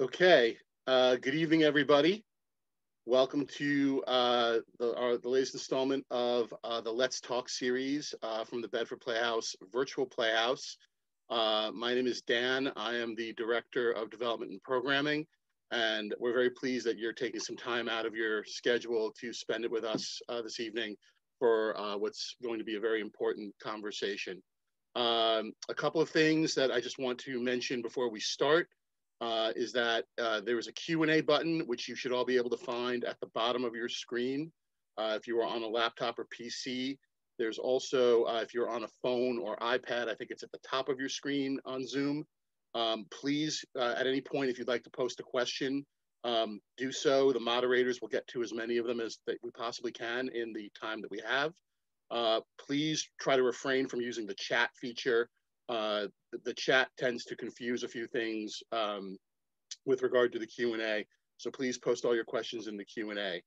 Okay, uh, good evening, everybody. Welcome to uh, the, our, the latest installment of uh, the Let's Talk series uh, from the Bedford Playhouse Virtual Playhouse. Uh, my name is Dan. I am the Director of Development and Programming, and we're very pleased that you're taking some time out of your schedule to spend it with us uh, this evening for what's going to be a very important conversation. Um, a couple of things that I just want to mention before we start uh, is that uh, there is a Q&A button, which you should all be able to find at the bottom of your screen. Uh, if you are on a laptop or PC, there's also, uh, if you're on a phone or iPad, I think it's at the top of your screen on Zoom. Um, please, uh, at any point, if you'd like to post a question, um, do so. The moderators will get to as many of them as that we possibly can in the time that we have. Uh, please try to refrain from using the chat feature uh, the, chat tends to confuse a few things um, with regard to the Q&A. So please post all your questions in the Q&A.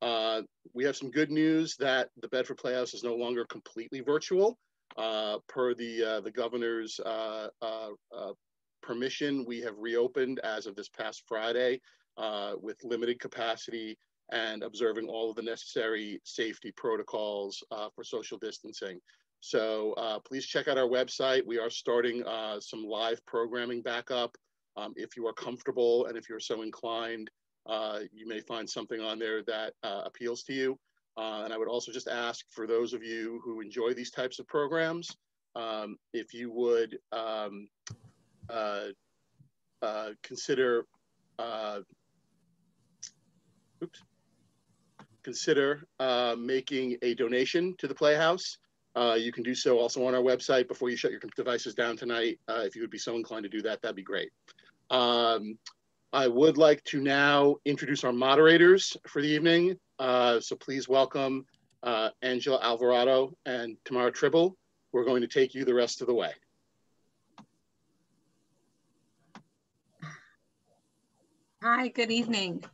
Uh, we have some good news that the Bedford Playhouse is no longer completely virtual. Uh, per the, uh, the governor's uh, permission, we have reopened as of this past Friday with limited capacity and observing all of the necessary safety protocols for social distancing. So uh, please check out our website. We are starting uh, some live programming back up. Um, if you are comfortable and if you're so inclined, uh, you may find something on there that uh, appeals to you. Uh, and I would also just ask for those of you who enjoy these types of programs, um, if you would um, uh, consider, oops, consider making a donation to the Playhouse. Uh, you can do so also on our website before you shut your devices down tonight. Uh, if you would be so inclined to do that, that'd be great. Um, I would like to now introduce our moderators for the evening. Uh, so please welcome uh, Angela Alvarado and Tamara Tribble. We're going to take you the rest of the way. Hi, good evening.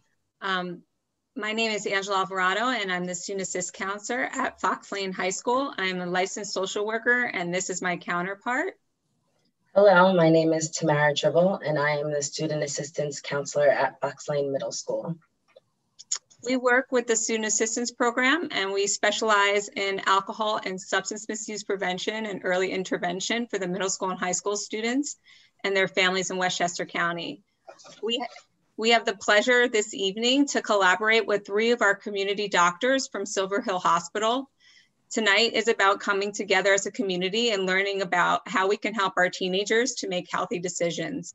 Um, my name is Angela Alvarado and I'm the Student Assist Counselor at Fox Lane High School. I'm a licensed social worker and this is my counterpart. Hello, my name is Tamara Tribble and I am the Student Assistance Counselor at Fox Lane Middle School. We work with the Student Assistance Program and we specialize in alcohol and substance misuse prevention and early intervention for the middle school and high school students and their families in Westchester County. We we have the pleasure this evening to collaborate with three of our community doctors from Silver Hill Hospital. Tonight is about coming together as a community and learning about how we can help our teenagers to make healthy decisions.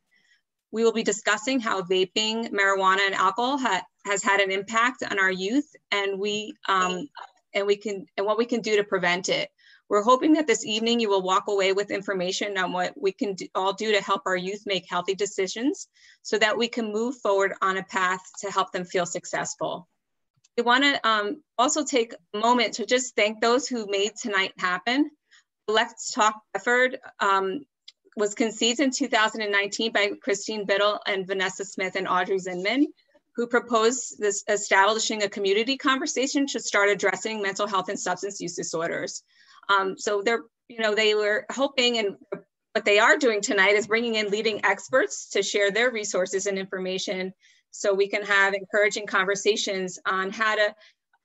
We will be discussing how vaping, marijuana, and alcohol ha has had an impact on our youth, and we um, and we can and what we can do to prevent it. We're hoping that this evening you will walk away with information on what we can do, all do to help our youth make healthy decisions so that we can move forward on a path to help them feel successful. We want to um, also take a moment to just thank those who made tonight happen. Let's Talk Bedford um, was conceived in 2019 by Christine Biddle and Vanessa Smith and Audrey Zinman, who proposed this establishing a community conversation to start addressing mental health and substance use disorders. Um, so they're, you know, they were hoping and what they are doing tonight is bringing in leading experts to share their resources and information so we can have encouraging conversations on how to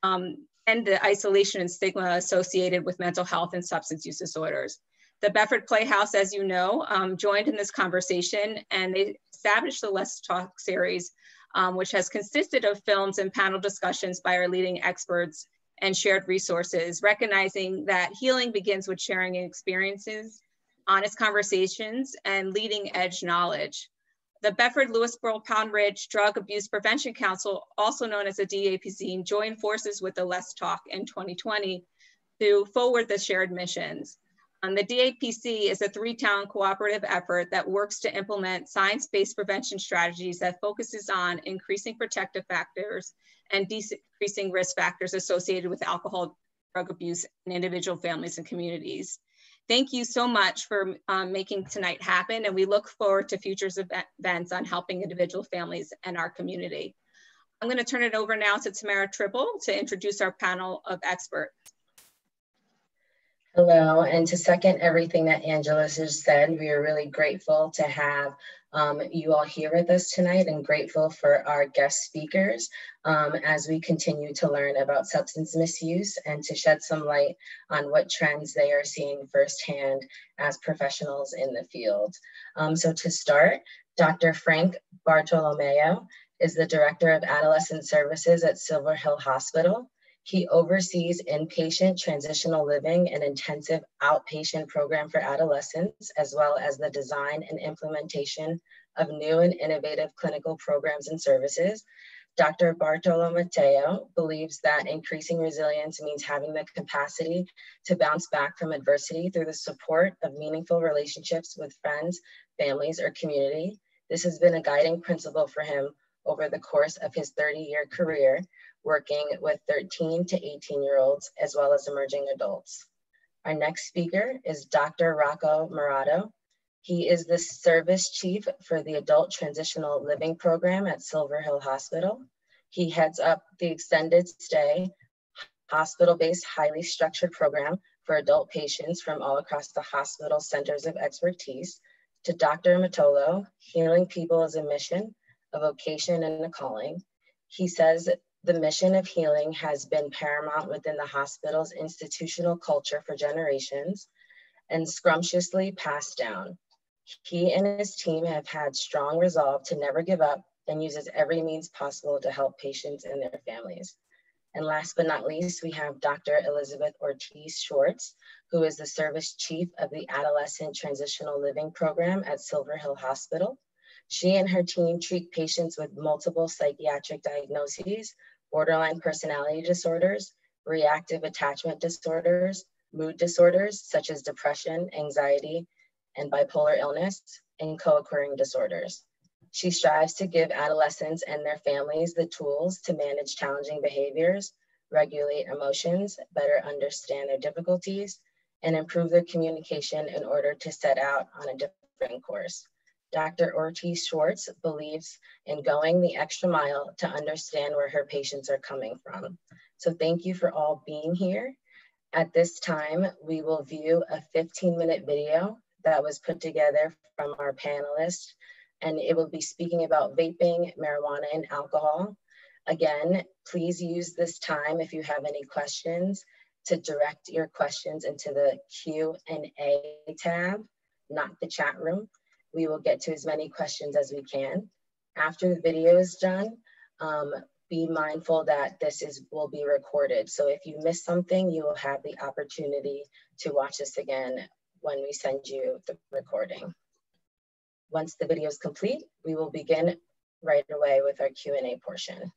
um, end the isolation and stigma associated with mental health and substance use disorders. The Bedford Playhouse, as you know, um, joined in this conversation and they established the Let's Talk series, um, which has consisted of films and panel discussions by our leading experts and shared resources, recognizing that healing begins with sharing experiences, honest conversations, and leading edge knowledge. The Bedford Lewisboro Pound Ridge Drug Abuse Prevention Council, also known as the DAPC, joined forces with the Let's Talk in 2020 to forward the shared missions. Um, the DAPC is a three-town cooperative effort that works to implement science-based prevention strategies that focuses on increasing protective factors and decreasing risk factors associated with alcohol drug abuse in individual families and communities. Thank you so much for um, making tonight happen, and we look forward to future events on helping individual families and our community. I'm going to turn it over now to Tamara Tribble to introduce our panel of experts. Hello, and to second everything that Angela has said, we are really grateful to have um, you all here with us tonight and grateful for our guest speakers um, as we continue to learn about substance misuse and to shed some light on what trends they are seeing firsthand as professionals in the field. Um, so to start, Dr. Frank Bartolomeo is the Director of Adolescent Services at Silver Hill Hospital. He oversees inpatient transitional living and intensive outpatient program for adolescents, as well as the design and implementation of new and innovative clinical programs and services. Dr. Bartolomeo believes that increasing resilience means having the capacity to bounce back from adversity through the support of meaningful relationships with friends, families, or community. This has been a guiding principle for him over the course of his 30 year career, working with 13 to 18 year olds, as well as emerging adults. Our next speaker is Dr. Rocco Marotta. He is the service chief for the Adult Transitional Living Program at Silver Hill Hospital. He heads up the extended stay, hospital-based, highly structured program for adult patients from all across the hospital centers of expertise. To Dr. Marotta, healing people is a mission, a vocation, and a calling. He says the mission of healing has been paramount within the hospital's institutional culture for generations and scrumptiously passed down. He and his team have had strong resolve to never give up and uses every means possible to help patients and their families. And last but not least, we have Dr. Elizabeth Ortiz Schwartz, who is the service chief of the Adolescent Transitional Living Program at Silver Hill Hospital. She and her team treat patients with multiple psychiatric diagnoses borderline personality disorders, reactive attachment disorders, mood disorders such as depression, anxiety, and bipolar illness, and co-occurring disorders. She strives to give adolescents and their families the tools to manage challenging behaviors, regulate emotions, better understand their difficulties, and improve their communication in order to set out on a different course. Dr. Ortiz Schwartz believes in going the extra mile to understand where her patients are coming from. So thank you for all being here. At this time, we will view a 15 minute video that was put together from our panelists, and it will be speaking about vaping, marijuana, and alcohol. Again, please use this time if you have any questions to direct your questions into the Q&A tab, not the chat room we will get to as many questions as we can. After the video is done, um, be mindful that this is will be recorded. So if you miss something, you will have the opportunity to watch this again when we send you the recording. Once the video is complete, we will begin right away with our Q&A portion.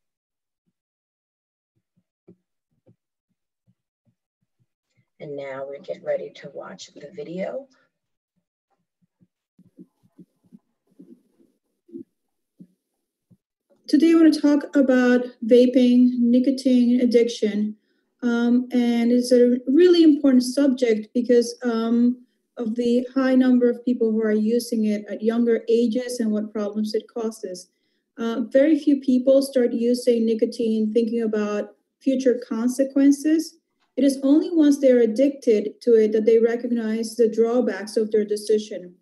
And now we get ready to watch the video. Today, I want to talk about vaping, nicotine addiction. Um, and it's a really important subject because um, of the high number of people who are using it at younger ages and what problems it causes. Uh, very few people start using nicotine thinking about future consequences. It is only once they're addicted to it that they recognize the drawbacks of their decision.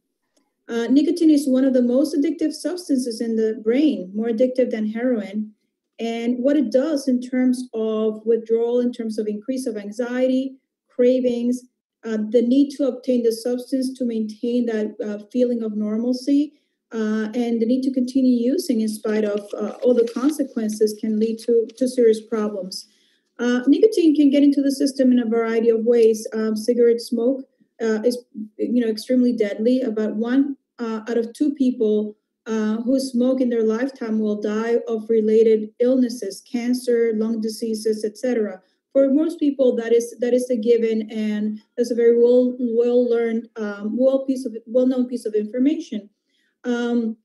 Uh, nicotine is one of the most addictive substances in the brain, more addictive than heroin. And what it does in terms of withdrawal, in terms of increase of anxiety, cravings, uh, the need to obtain the substance to maintain that uh, feeling of normalcy, uh, and the need to continue using in spite of uh, all the consequences can lead to, to serious problems. Uh, nicotine can get into the system in a variety of ways. Um, cigarette smoke uh, is you know extremely deadly. About one uh, out of two people uh, who smoke in their lifetime will die of related illnesses, cancer, lung diseases, etc. For most people, that is that is a given, and that's a very well well learned, um, well piece of well known piece of information. Um,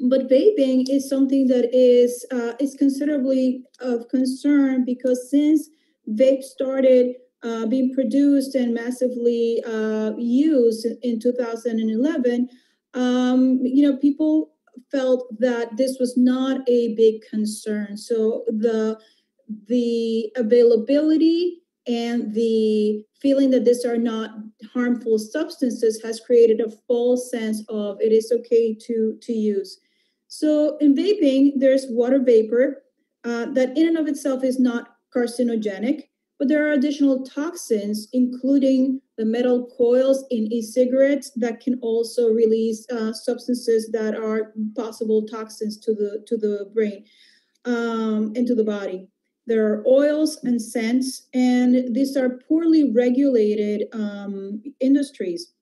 but vaping is something that is uh, is considerably of concern because since vape started uh, being produced and massively uh, used in 2011, um, you know, people felt that this was not a big concern. So the the availability and the feeling that these are not harmful substances has created a false sense of it is okay to to use so in vaping there's water vapor uh, that in and of itself is not carcinogenic but there are additional toxins including the metal coils in e-cigarettes that can also release uh, substances that are possible toxins to the to the brain um, into the body there are oils and scents, and these are poorly regulated um, industries.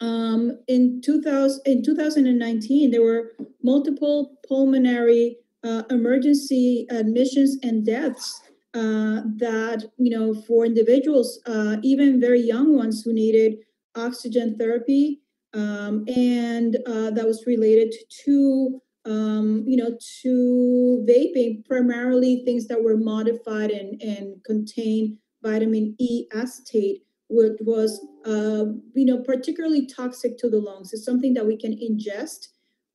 Um, in, 2000, in 2019, there were multiple pulmonary uh, emergency admissions and deaths uh, that, you know, for individuals, uh, even very young ones who needed oxygen therapy, um, and uh, that was related to um, you know, to vaping, primarily things that were modified and, and contain vitamin E acetate, which was, uh, you know, particularly toxic to the lungs. It's something that we can ingest,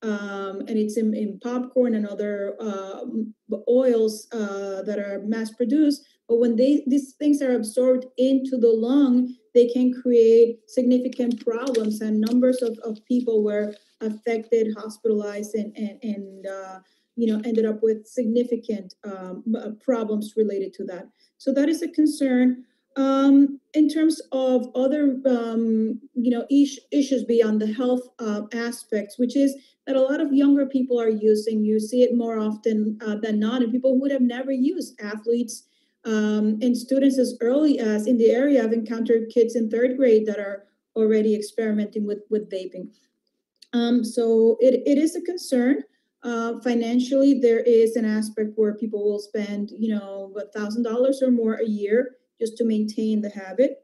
um, and it's in, in, popcorn and other uh, oils uh, that are mass produced. But when they these things are absorbed into the lung, they can create significant problems. And numbers of, of people were affected, hospitalized, and and, and uh, you know ended up with significant um, problems related to that. So that is a concern. Um, in terms of other um, you know issues beyond the health uh, aspects, which is that a lot of younger people are using. You see it more often uh, than not, and people who would have never used athletes. Um, and students as early as in the area, I've encountered kids in third grade that are already experimenting with with vaping. Um, so it, it is a concern. Uh, financially, there is an aspect where people will spend, you know, a thousand dollars or more a year just to maintain the habit.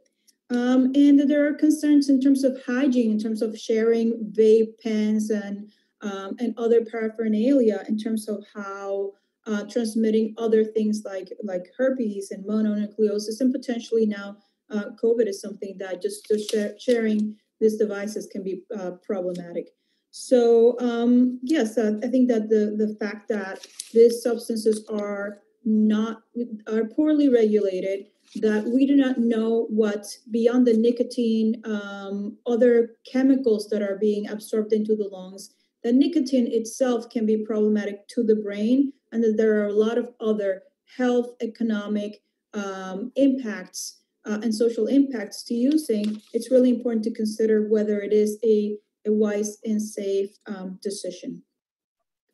Um, and there are concerns in terms of hygiene, in terms of sharing vape pens and um, and other paraphernalia, in terms of how uh, transmitting other things like like herpes and mononucleosis, and potentially now uh, COVID is something that just, just share, sharing these devices can be uh, problematic. So um, yes, uh, I think that the the fact that these substances are not are poorly regulated, that we do not know what beyond the nicotine, um, other chemicals that are being absorbed into the lungs, that nicotine itself can be problematic to the brain, and that there are a lot of other health, economic um, impacts uh, and social impacts to using, it's really important to consider whether it is a, a wise and safe um, decision.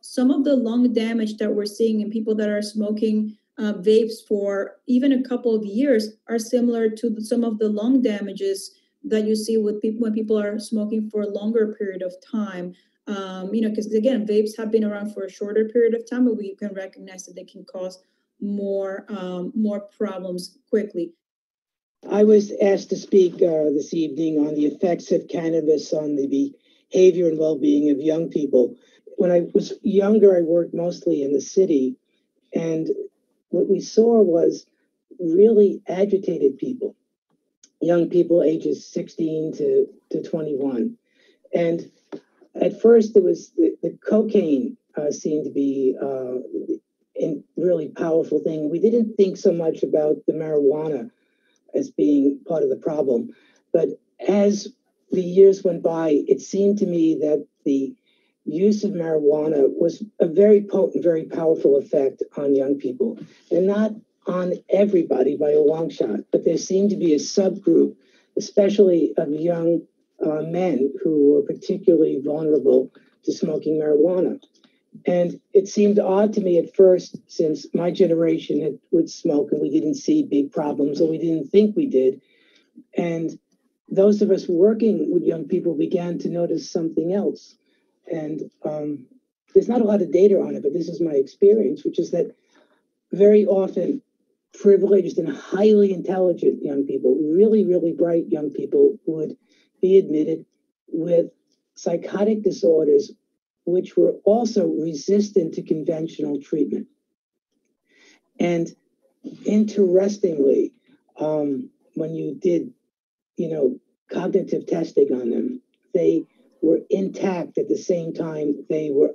Some of the lung damage that we're seeing in people that are smoking uh, vapes for even a couple of years are similar to some of the lung damages that you see with people when people are smoking for a longer period of time. Um, you know, because again, vapes have been around for a shorter period of time, but we can recognize that they can cause more um, more problems quickly. I was asked to speak uh, this evening on the effects of cannabis on the behavior and well being of young people. When I was younger, I worked mostly in the city, and what we saw was really agitated people, young people ages 16 to, to 21. And at first, it was the, the cocaine uh, seemed to be uh, a really powerful thing. We didn't think so much about the marijuana as being part of the problem. But as the years went by, it seemed to me that the use of marijuana was a very potent, very powerful effect on young people. And not on everybody by a long shot, but there seemed to be a subgroup, especially of young uh, men who were particularly vulnerable to smoking marijuana. And it seemed odd to me at first, since my generation had, would smoke and we didn't see big problems, or we didn't think we did. And those of us working with young people began to notice something else. And um, there's not a lot of data on it, but this is my experience, which is that very often privileged and highly intelligent young people, really, really bright young people, would be admitted with psychotic disorders which were also resistant to conventional treatment. And interestingly, um, when you did, you know, cognitive testing on them, they were intact at the same time they were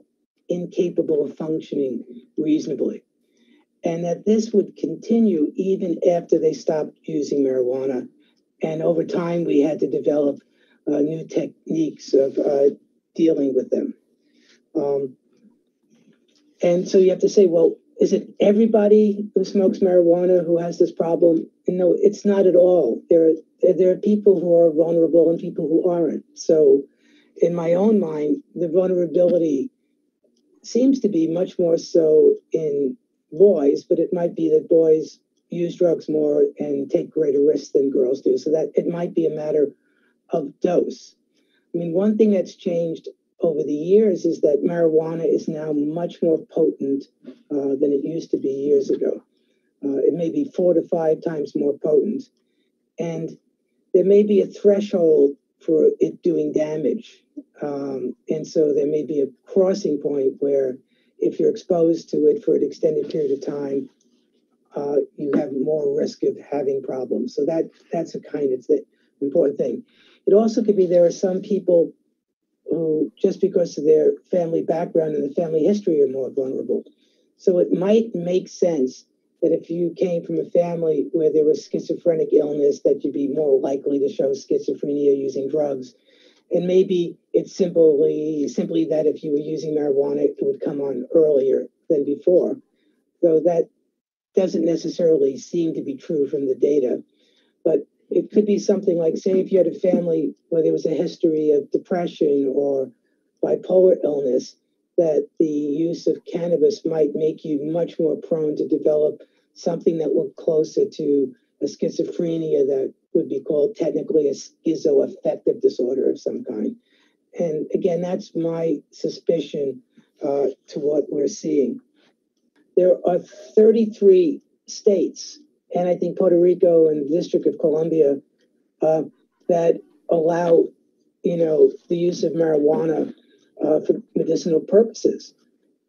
incapable of functioning reasonably. and that this would continue even after they stopped using marijuana. And over time, we had to develop uh, new techniques of uh, dealing with them. Um, and so you have to say, well, is it everybody who smokes marijuana who has this problem? No, it's not at all. There are there are people who are vulnerable and people who aren't. So, in my own mind, the vulnerability seems to be much more so in boys, but it might be that boys use drugs more and take greater risks than girls do. So that it might be a matter of dose. I mean, one thing that's changed over the years is that marijuana is now much more potent uh, than it used to be years ago. Uh, it may be four to five times more potent. And there may be a threshold for it doing damage. Um, and so there may be a crossing point where if you're exposed to it for an extended period of time, uh, you have more risk of having problems. So that that's a kind of the important thing. It also could be there are some people who, just because of their family background and the family history, are more vulnerable. So it might make sense that if you came from a family where there was schizophrenic illness, that you'd be more likely to show schizophrenia using drugs. And maybe it's simply simply that if you were using marijuana, it would come on earlier than before. Though that doesn't necessarily seem to be true from the data. But it could be something like, say, if you had a family where there was a history of depression or bipolar illness, that the use of cannabis might make you much more prone to develop something that looked closer to a schizophrenia that would be called technically a schizoaffective disorder of some kind. And again, that's my suspicion uh, to what we're seeing. There are 33 states, and I think Puerto Rico and the District of Columbia, uh, that allow, you know, the use of marijuana uh, for medicinal purposes.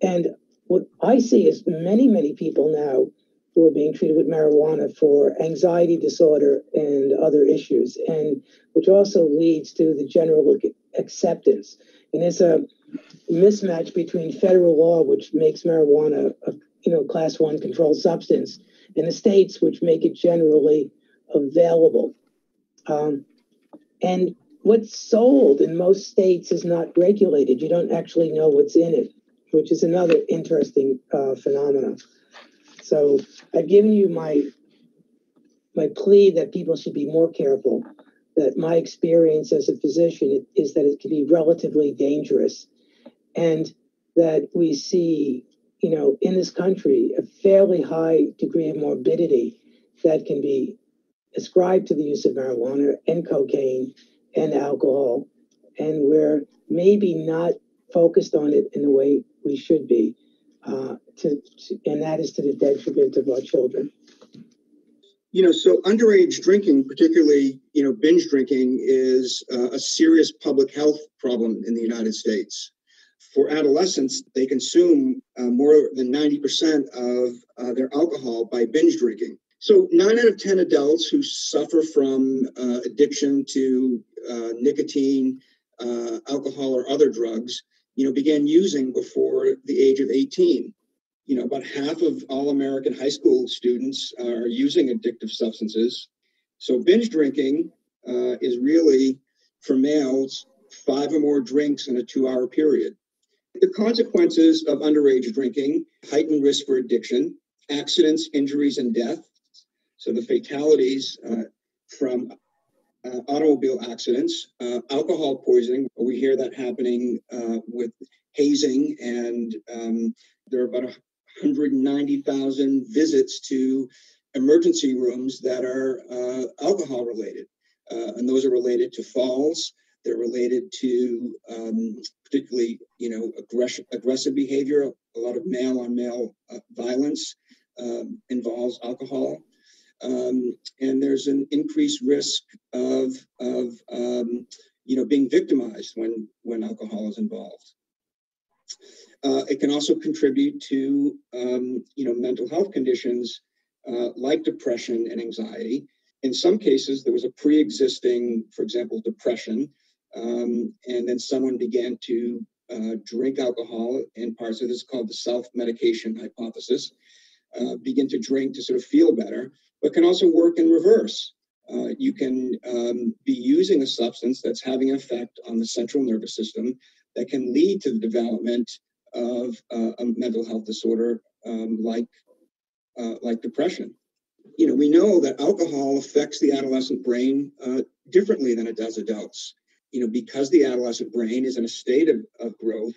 And what I see is many, many people now who are being treated with marijuana for anxiety disorder and other issues, and which also leads to the general acceptance. And it's a mismatch between federal law, which makes marijuana a you know class one controlled substance, and the states, which make it generally available. Um, and what's sold in most states is not regulated. You don't actually know what's in it, which is another interesting uh, phenomenon. So I've given you my my plea that people should be more careful. That my experience as a physician is that it can be relatively dangerous, and that we see, you know, in this country a fairly high degree of morbidity that can be ascribed to the use of marijuana and cocaine and alcohol, and we're maybe not focused on it in the way we should be uh, to, and that is to the detriment of our children. You know, so underage drinking, particularly you know binge drinking, is uh, a serious public health problem in the United States. For adolescents, they consume uh, more than 90% of uh, their alcohol by binge drinking. So, nine out of 10 adults who suffer from uh, addiction to nicotine, alcohol, or other drugs you know, began using before the age of 18. You know, about half of all American high school students are using addictive substances. So binge drinking uh, is really, for males, five or more drinks in a two hour period. The consequences of underage drinking heightened risk for addiction, accidents, injuries, and death. So the fatalities uh, from uh, automobile accidents, uh, alcohol poisoning. We hear that happening uh, with hazing, and um, there are about 190,000 visits to emergency rooms that are uh, alcohol related. Uh, and those are related to falls. They're related to um, particularly, you know, aggression, aggressive behavior. A lot of male on male uh, violence um, involves alcohol um, and there's an increased risk of of um, you know being victimized when when alcohol is involved. Uh, it can also contribute to um, you know mental health conditions uh, like depression and anxiety. In some cases, there was a pre-existing, for example, depression, um, and then someone began to uh, drink alcohol. In parts of this is called the self-medication hypothesis. uh, begin to drink to sort of feel better, but can also work in reverse. Uh, you can um, be using a substance that's having an effect on the central nervous system that can lead to the development of uh, a mental health disorder um, like uh, like depression. You know, we know that alcohol affects the adolescent brain uh, differently than it does adults. You know, because the adolescent brain is in a state of, of growth,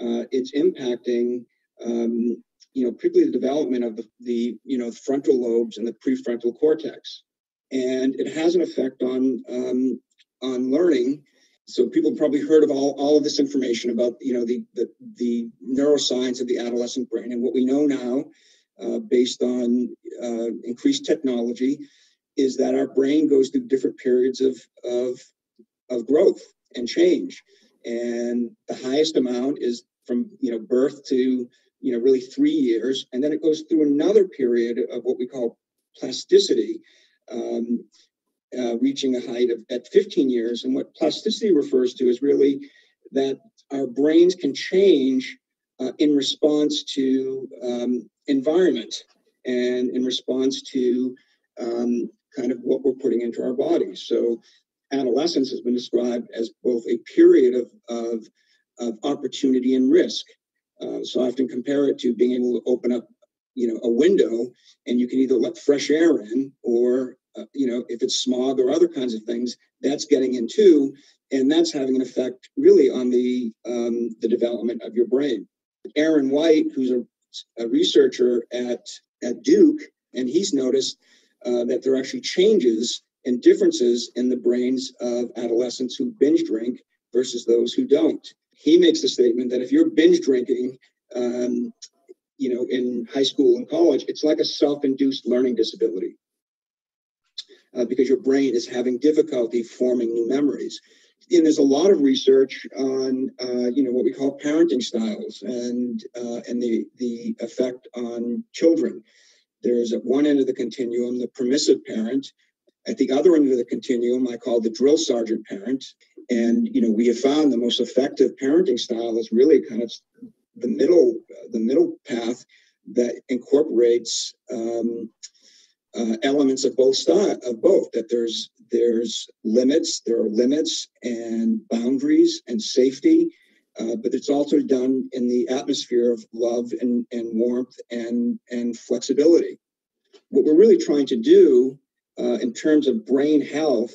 uh, it's impacting um, you know, particularly the development of the, the, you know, frontal lobes and the prefrontal cortex. And it has an effect on, um, on learning. So people probably heard of all, all of this information about, you know, the, the, the neuroscience of the adolescent brain. And what we know now, uh, based on uh, increased technology, is that our brain goes through different periods of, of, of growth and change. And the highest amount is from, you know, birth to you know, really three years. And then it goes through another period of what we call plasticity, um, uh, reaching a height of at 15 years. And what plasticity refers to is really that our brains can change uh, in response to um, environment and in response to um, kind of what we're putting into our bodies. So adolescence has been described as both a period of, of, of opportunity and risk. Uh, so I often compare it to being able to open up, you know, a window and you can either let fresh air in or, uh, you know, if it's smog or other kinds of things, that's getting in too. And that's having an effect really on the, um, the development of your brain. Aaron White, who's a, a researcher at, at Duke, and he's noticed uh, that there are actually changes and differences in the brains of adolescents who binge drink versus those who don't he makes the statement that if you're binge drinking, um, you know, in high school and college, it's like a self-induced learning disability uh, because your brain is having difficulty forming new memories. And there's a lot of research on, uh, you know, what we call parenting styles and uh, and the the effect on children. There's at one end of the continuum the permissive parent. At the other end of the continuum, I call the drill sergeant parent. And you know, we have found the most effective parenting style is really kind of the middle, the middle path that incorporates um, uh, elements of both style of both. That there's there's limits, there are limits and boundaries and safety, uh, but it's also done in the atmosphere of love and, and warmth and and flexibility. What we're really trying to do uh, in terms of brain health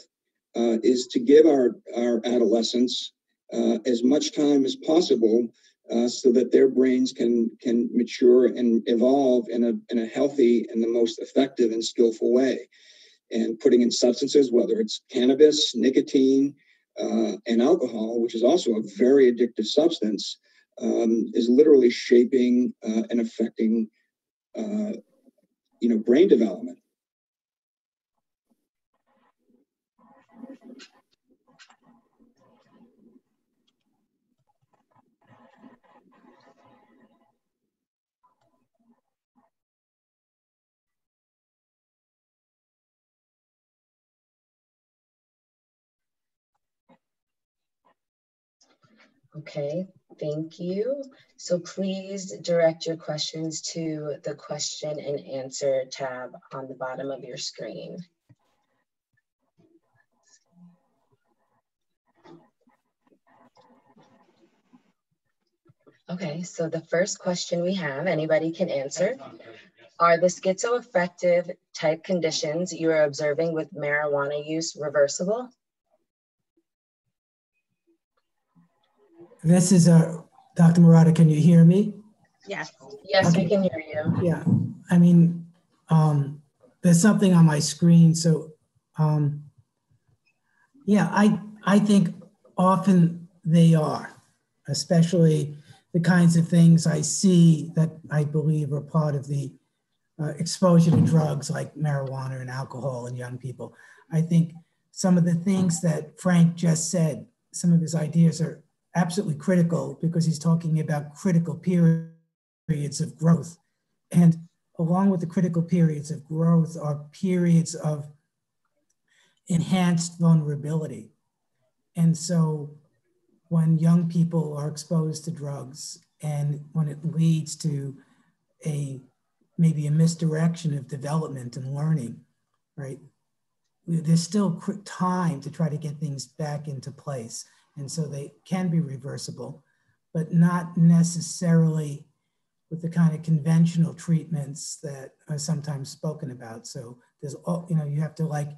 uh, is to give our, our adolescents uh, as much time as possible uh, so that their brains can can mature and evolve in a in a healthy and the most effective and skillful way. And putting in substances, whether it's cannabis, nicotine, uh, and alcohol, which is also a very addictive substance, um, is literally shaping uh, and affecting, you know, brain development. Okay, thank you. So please direct your questions to the question and answer tab on the bottom of your screen. Okay, so the first question we have, anybody can answer. Are the schizoaffective type conditions you are observing with marijuana use reversible? This is a, Dr. Marotta, can you hear me? Yes. Yes, okay. we can hear you. Yeah, I mean, um, there's something on my screen. So, um, yeah, I, I think often they are, especially the kinds of things I see that I believe are part of the uh, exposure to drugs like marijuana and alcohol in young people. I think some of the things that Frank just said, some of his ideas are absolutely critical because he's talking about critical periods of growth. And along with the critical periods of growth are periods of enhanced vulnerability. And so when young people are exposed to drugs and when it leads to a maybe a misdirection of development and learning, right? There's still time to try to get things back into place. And so they can be reversible, but not necessarily with the kind of conventional treatments that are sometimes spoken about. So there's, all, you know, you have to like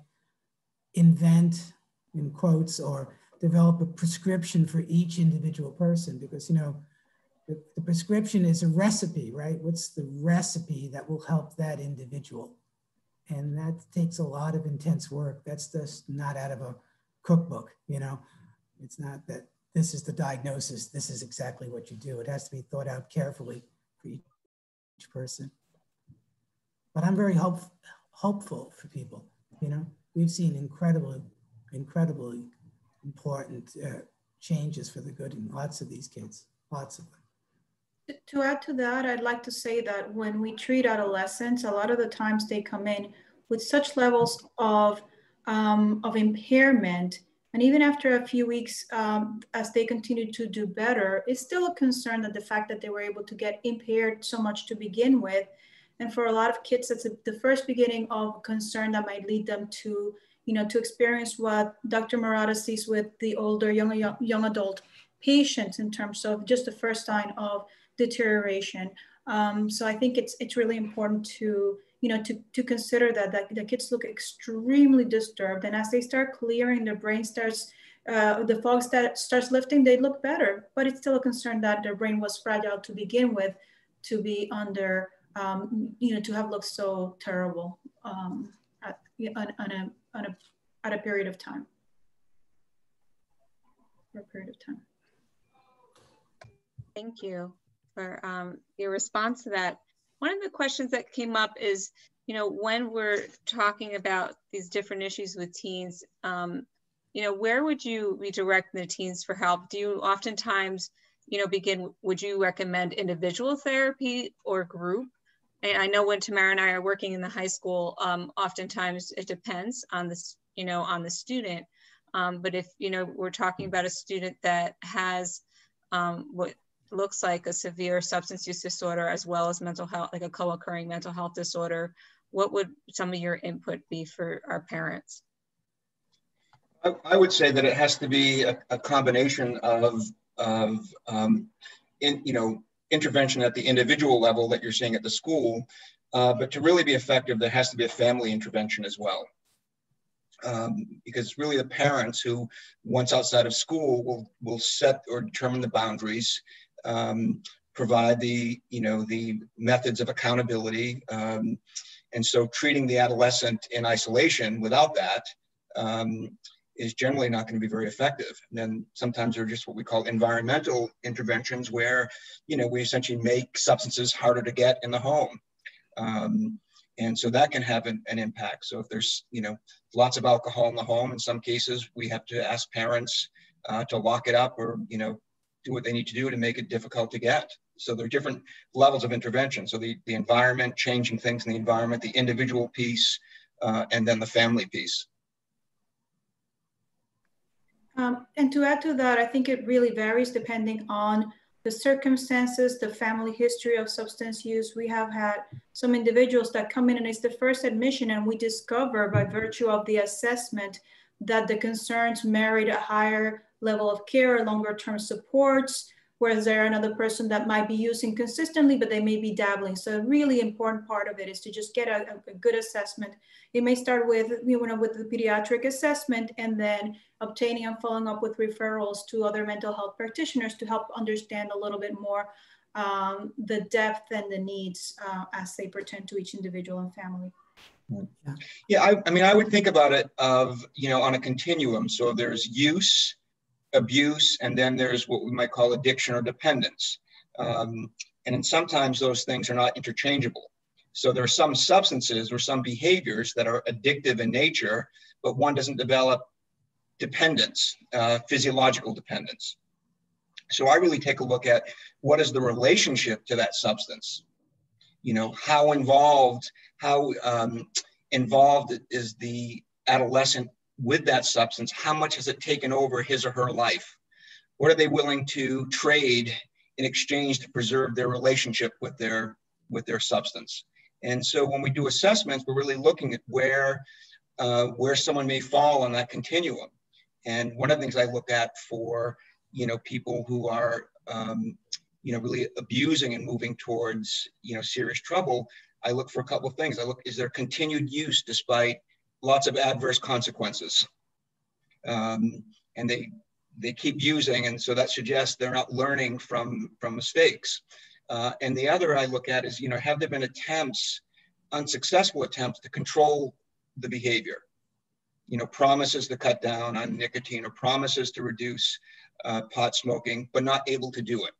invent in quotes or develop a prescription for each individual person because, you know, the, the prescription is a recipe, right? What's the recipe that will help that individual? And that takes a lot of intense work. That's just not out of a cookbook, you know? It's not that this is the diagnosis, this is exactly what you do. It has to be thought out carefully for each person. But I'm very hope, hopeful for people, you know? We've seen incredibly, incredibly important uh, changes for the good in lots of these kids, lots of them. To add to that, I'd like to say that when we treat adolescents, a lot of the times they come in with such levels of, um, of impairment. And even after a few weeks, um, as they continue to do better, it's still a concern that the fact that they were able to get impaired so much to begin with. And for a lot of kids, that's a, the first beginning of concern that might lead them to, you know, to experience what Dr. Marotta sees with the older young, young, young adult patients in terms of just the first sign of deterioration. Um, so I think it's it's really important to you know to to consider that, that the kids look extremely disturbed, and as they start clearing, their brain starts uh, the fog that starts lifting, they look better. But it's still a concern that their brain was fragile to begin with, to be under um, you know to have looked so terrible um, at, on, on a on a at a period of time. For a period of time. Thank you for um, your response to that. One of the questions that came up is, you know, when we're talking about these different issues with teens, um, you know, where would you redirect the teens for help? Do you oftentimes, you know, begin, would you recommend individual therapy or group? And I know when Tamara and I are working in the high school, um, oftentimes it depends on this, you know, on the student. Um, but if, you know, we're talking about a student that has um, what looks like a severe substance use disorder as well as mental health, like a co-occurring mental health disorder, what would some of your input be for our parents? I, I would say that it has to be a, a combination of, of um, in, you know, intervention at the individual level that you're seeing at the school, uh, but to really be effective, there has to be a family intervention as well. Um, because really the parents who, once outside of school, will will set or determine the boundaries um, provide the, you know, the methods of accountability. Um, and so treating the adolescent in isolation without that um, is generally not going to be very effective. And then sometimes there are just what we call environmental interventions where, you know, we essentially make substances harder to get in the home. Um, and so that can have an, an, impact. So if there's, you know, lots of alcohol in the home, in some cases, we have to ask parents uh, to lock it up or, you know, do what they need to do to make it difficult to get. So there are different levels of intervention. So the, the environment, changing things in the environment, the individual piece, uh, and then the family piece. Um, and to add to that, I think it really varies depending on the circumstances, the family history of substance use. We have had some individuals that come in and it's the first admission and we discover by virtue of the assessment that the concerns merit a higher level of care, longer term supports, whereas there another person that might be using consistently, but they may be dabbling. So a really important part of it is to just get a, a good assessment. It may start with, you know, with the pediatric assessment and then obtaining and following up with referrals to other mental health practitioners to help understand a little bit more um, the depth and the needs uh, as they pertain to each individual and family. Yeah, I, I mean, I would think about it of, you know, on a continuum. So there's use, abuse, and then there's what we might call addiction or dependence. Um, and sometimes those things are not interchangeable. So there are some substances or some behaviors that are addictive in nature, but one doesn't develop dependence, uh, physiological dependence. So I really take a look at what is the relationship to that substance. You know, how involved, how um, involved is the adolescent with that substance, how much has it taken over his or her life? What are they willing to trade in exchange to preserve their relationship with their with their substance? And so when we do assessments, we're really looking at where, uh, where someone may fall on that continuum. And one of the things I look at for, you know, people who are, um, you know, really abusing and moving towards, you know, serious trouble, I look for a couple of things. I look, is there continued use despite lots of adverse consequences? Um, and they, they keep using, and so that suggests they're not learning from, from mistakes. Uh, and the other I look at is, you know, have there been attempts, unsuccessful attempts to control the behavior? You know, promises to cut down on nicotine or promises to reduce uh, pot smoking, but not able to do it.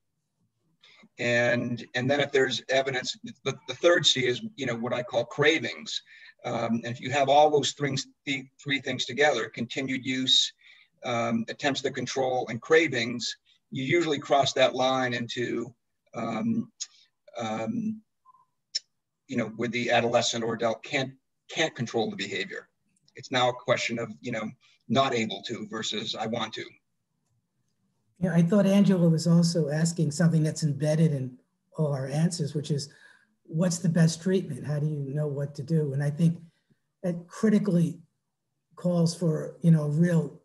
And, and then if there's evidence, the, the third C is, you know, what I call cravings. Um, and if you have all those things, three things together, continued use, um, attempts to control, and cravings, you usually cross that line into um, um, you know, where the adolescent or adult can't can't control the behavior. It's now a question of you know not able to versus I want to. Yeah, I thought Angela was also asking something that's embedded in all our answers, which is what's the best treatment? How do you know what to do? And I think that critically calls for you know a real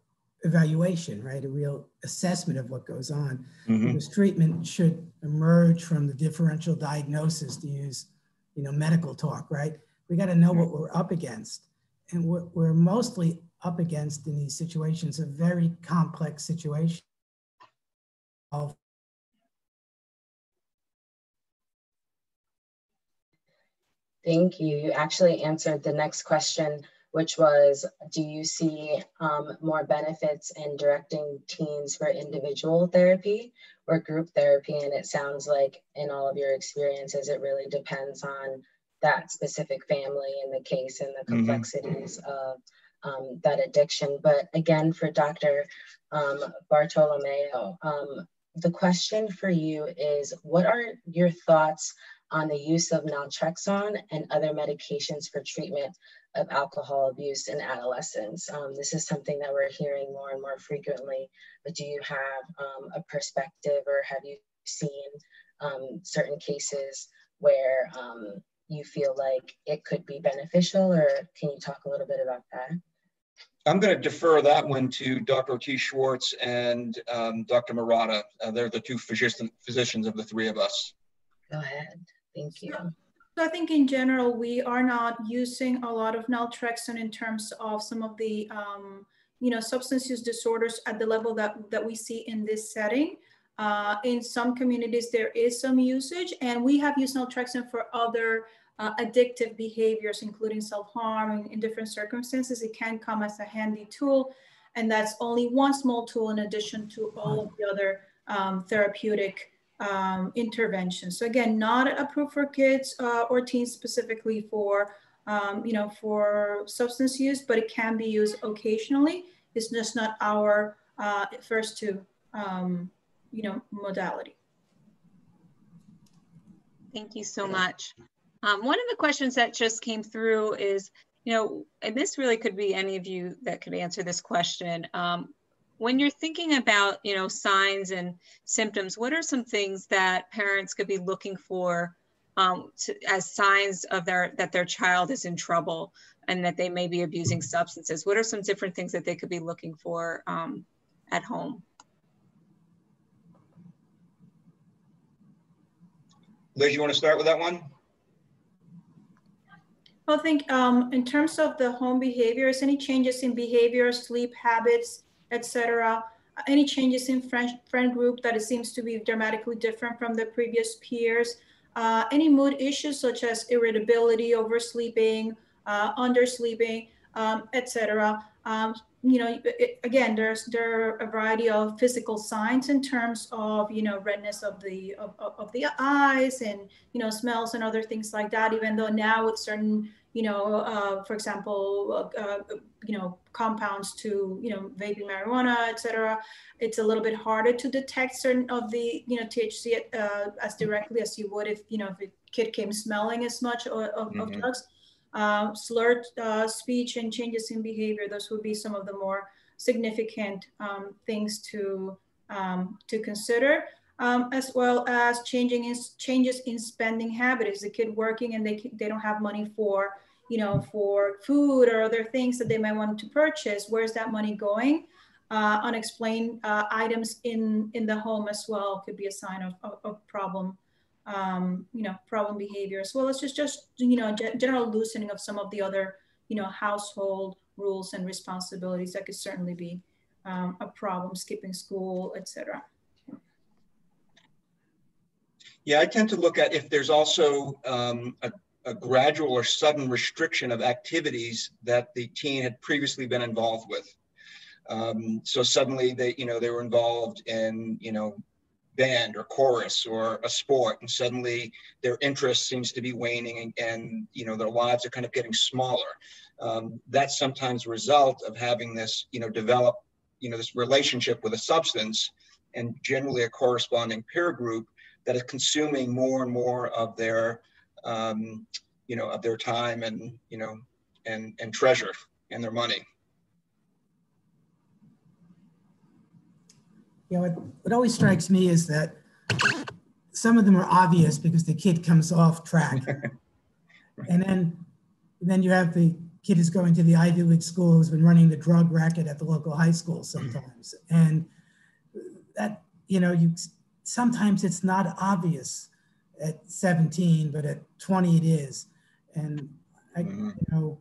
evaluation, right? A real assessment of what goes on. Mm-hmm. Because treatment should emerge from the differential diagnosis to use, you know, medical talk, right? We got to know what we're up against. And what we're mostly up against in these situations a very complex situation of Thank you. You actually answered the next question which was, do you see um, more benefits in directing teens for individual therapy or group therapy? And it sounds like in all of your experiences, it really depends on that specific family and the case and the mm-hmm. complexities mm-hmm. of um, that addiction. But again, for Dr. Um, Bartolomeo, um, the question for you is, what are your thoughts on the use of naltrexone and other medications for treatment of alcohol abuse in adolescents. Um, this is something that we're hearing more and more frequently, but do you have um, a perspective or have you seen um, certain cases where um, you feel like it could be beneficial or can you talk a little bit about that? I'm going to defer that one to Dr. T. Schwartz and um, Dr. Marotta. Uh, they're the two physician, physicians of the three of us. Go ahead. Thank you. So I think in general, we are not using a lot of naltrexone in terms of some of the, um, you know, substance use disorders at the level that, that we see in this setting. Uh, in some communities, there is some usage and we have used naltrexone for other uh, addictive behaviors, including self-harm in, in different circumstances. It can come as a handy tool and that's only one small tool in addition to all of the other um, therapeutic um, interventions. So again, not approved for kids uh, or teens specifically for, um, you know, for substance use, but it can be used occasionally. It's just not our uh, first to, um, you know, modality. Thank you so much. Um, one of the questions that just came through is, you know, and this really could be any of you that could answer this question. Um, when you're thinking about you know signs and symptoms what are some things that parents could be looking for um, to, as signs of their that their child is in trouble and that they may be abusing substances? What are some different things that they could be looking for um, at home? Liz you want to start with that one? I think um, in terms of the home behaviors, any changes in behavior, sleep habits, etc. Any changes in friend, friend group that it seems to be dramatically different from the previous peers. Uh, any mood issues such as irritability, oversleeping, uh, undersleeping, um, etc. Um, you know, it, again, there's there are a variety of physical signs in terms of you know redness of the of, of the eyes and you know smells and other things like that. Even though now with certain you know, uh, for example, uh, uh, you know, compounds to, you know, vaping marijuana, etc. It's a little bit harder to detect certain of the, you know, THC uh, as directly as you would if, you know, if a kid came smelling as much of, of, mm-hmm. of drugs. Uh, slurred uh, speech and changes in behavior, those would be some of the more significant um, things to, um, to consider. Um, as well as changing in, changes in spending habits. The kid working and they, they don't have money for, you know, for food or other things that they might want to purchase. Where's that money going? Uh, unexplained uh, items in, in the home as well could be a sign of, of, of problem, um, you know, problem behavior, as well as just, just you know, general loosening of some of the other, you know, household rules and responsibilities. That could certainly be um, a problem, skipping school, etc. Yeah, I tend to look at if there's also um, a, a, gradual or sudden restriction of activities that the teen had previously been involved with. Um, so suddenly they, you know, they were involved in, you know, band or chorus or a sport, and suddenly their interest seems to be waning, and, and you know, their lives are kind of getting smaller. Um, that's sometimes a result of having this, you know, develop, you know, this relationship with a substance and generally a corresponding peer group that is consuming more and more of their, um, you know, of their time and, you know, and, and treasure and their money. You know, what, what always strikes me is that some of them are obvious because the kid comes off track. and then, then you have the kid who's going to the Ivy League school who's been running the drug racket at the local high school sometimes. And that, you know, you sometimes it's not obvious at 17, but at 20 it is. And I, mm-hmm. you know,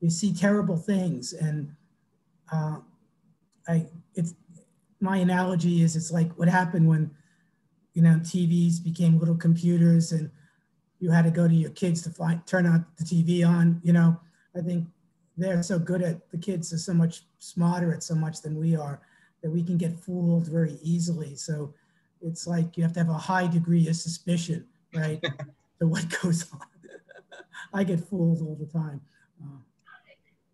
you see terrible things. And uh, I, it's my analogy is it's like what happened when, you know, TVs became little computers and you had to go to your kids to find turn out the TV on. You know, I think they're so good at the kids are so much smarter at so much than we are that we can get fooled very easily. So it's like you have to have a high degree of suspicion, right, to what goes on. I get fooled all the time. Uh,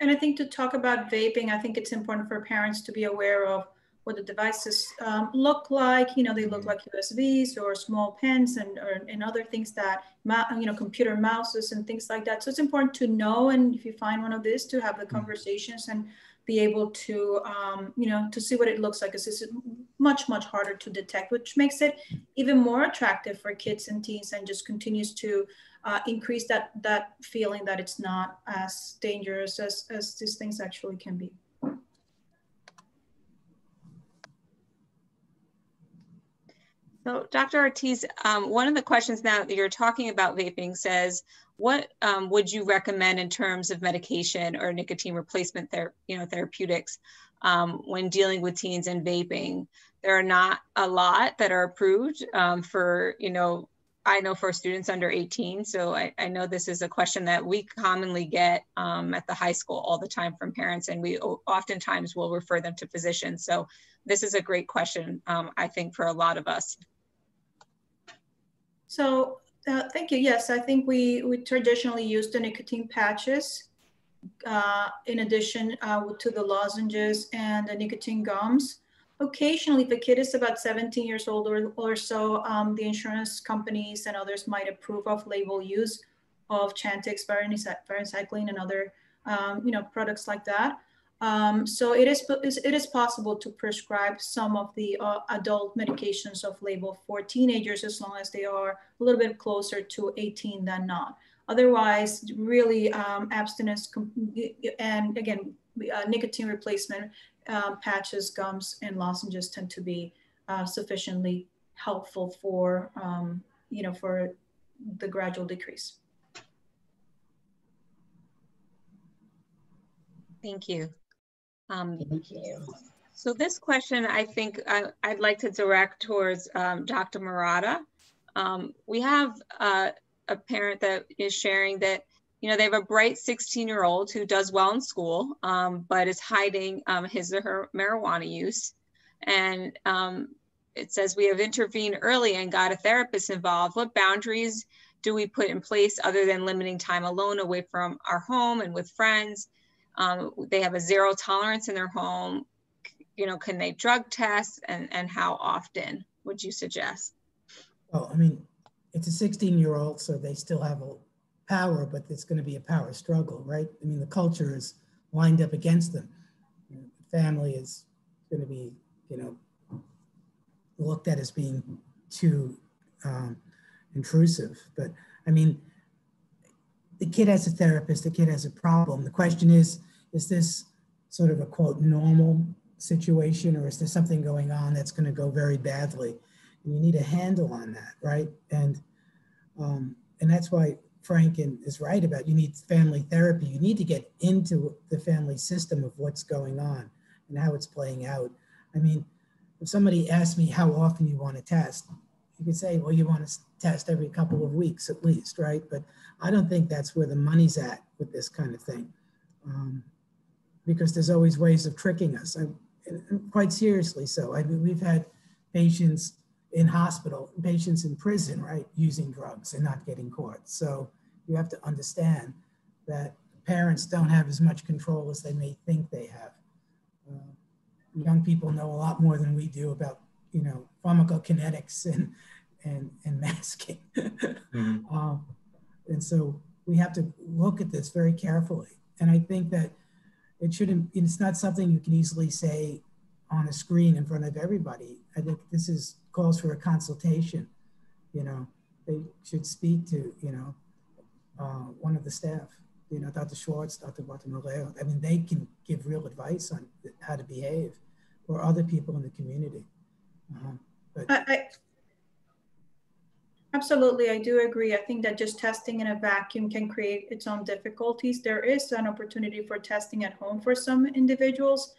and I think to talk about vaping, I think it's important for parents to be aware of what the devices um, look like. You know, they look like USBs or small pens and, or, and other things that, you know, computer mouses and things like that. So it's important to know. And if you find one of these, to have the mm. conversations and be able to, um, you know, to see what it looks like. It's much, much harder to detect, which makes it even more attractive for kids and teens and just continues to uh, increase that, that feeling that it's not as dangerous as, as these things actually can be. So Dr. Ortiz, um, one of the questions now that you're talking about vaping says, what um, would you recommend in terms of medication or nicotine replacement ther you know, therapeutics um, when dealing with teens and vaping? There are not a lot that are approved um, for, you know, I know for students under 18. So I, I know this is a question that we commonly get um, at the high school all the time from parents, and we oftentimes will refer them to physicians. So this is a great question, um, I think, for a lot of us. So uh, thank you. Yes, I think we, we traditionally use the nicotine patches uh, in addition uh, to the lozenges and the nicotine gums. Occasionally, if a kid is about 17 years old or, or so, um, the insurance companies and others might approve of label use of Chantix, varenicline, and other um, you know, products like that. Um, so it is, it is possible to prescribe some of the uh, adult medications of label for teenagers as long as they are a little bit closer to 18 than not. Otherwise, really um, abstinence and again, uh, nicotine replacement um, patches, gums, and lozenges tend to be uh, sufficiently helpful for, um, you know, for the gradual decrease. Thank you. Um, Thank you. So this question, I think I, would like to direct towards um, Dr. Marotta. Um, we have uh, a parent that is sharing that, you know, they have a bright 16 year old who does well in school, um, but is hiding um, his or her marijuana use. And um, it says we have intervened early and got a therapist involved. What boundaries do we put in place other than limiting time alone away from our home and with friends? Um, they have a zero tolerance in their home. You know, can they drug test and, and how often would you suggest? Well, I mean, it's a 16 year old, so they still have a power, but it's going to be a power struggle, right? I mean, the culture is lined up against them. The family is going to be, you know, looked at as being too um, intrusive. But I mean, the kid has a therapist, the kid has a problem. The question is, is this sort of a quote normal situation or is there something going on that's going to go very badly? And you need a handle on that, right? And um, and that's why Frank is right about you need family therapy. You need to get into the family system of what's going on and how it's playing out. I mean, if somebody asks me how often you want to test, you could say, well, you want to test every couple of weeks at least, right? But I don't think that's where the money's at with this kind of thing. Um, because there's always ways of tricking us, I, quite seriously so. I mean, we've had patients in hospital, patients in prison, right, using drugs and not getting caught. So you have to understand that parents don't have as much control as they may think they have. Uh, young people know a lot more than we do about, you know, pharmacokinetics and and and masking. mm-hmm. um, and so we have to look at this very carefully. And I think that it shouldn't. It's not something you can easily say on a screen in front of everybody. I think this is calls for a consultation. You know, they should speak to you know uh, one of the staff. You know, Dr. Schwartz, Dr. Bartolomeo. I mean, they can give real advice on how to behave, or other people in the community. Uh, but I, I, absolutely, I do agree. I think that just testing in a vacuum can create its own difficulties. There is an opportunity for testing at home for some individuals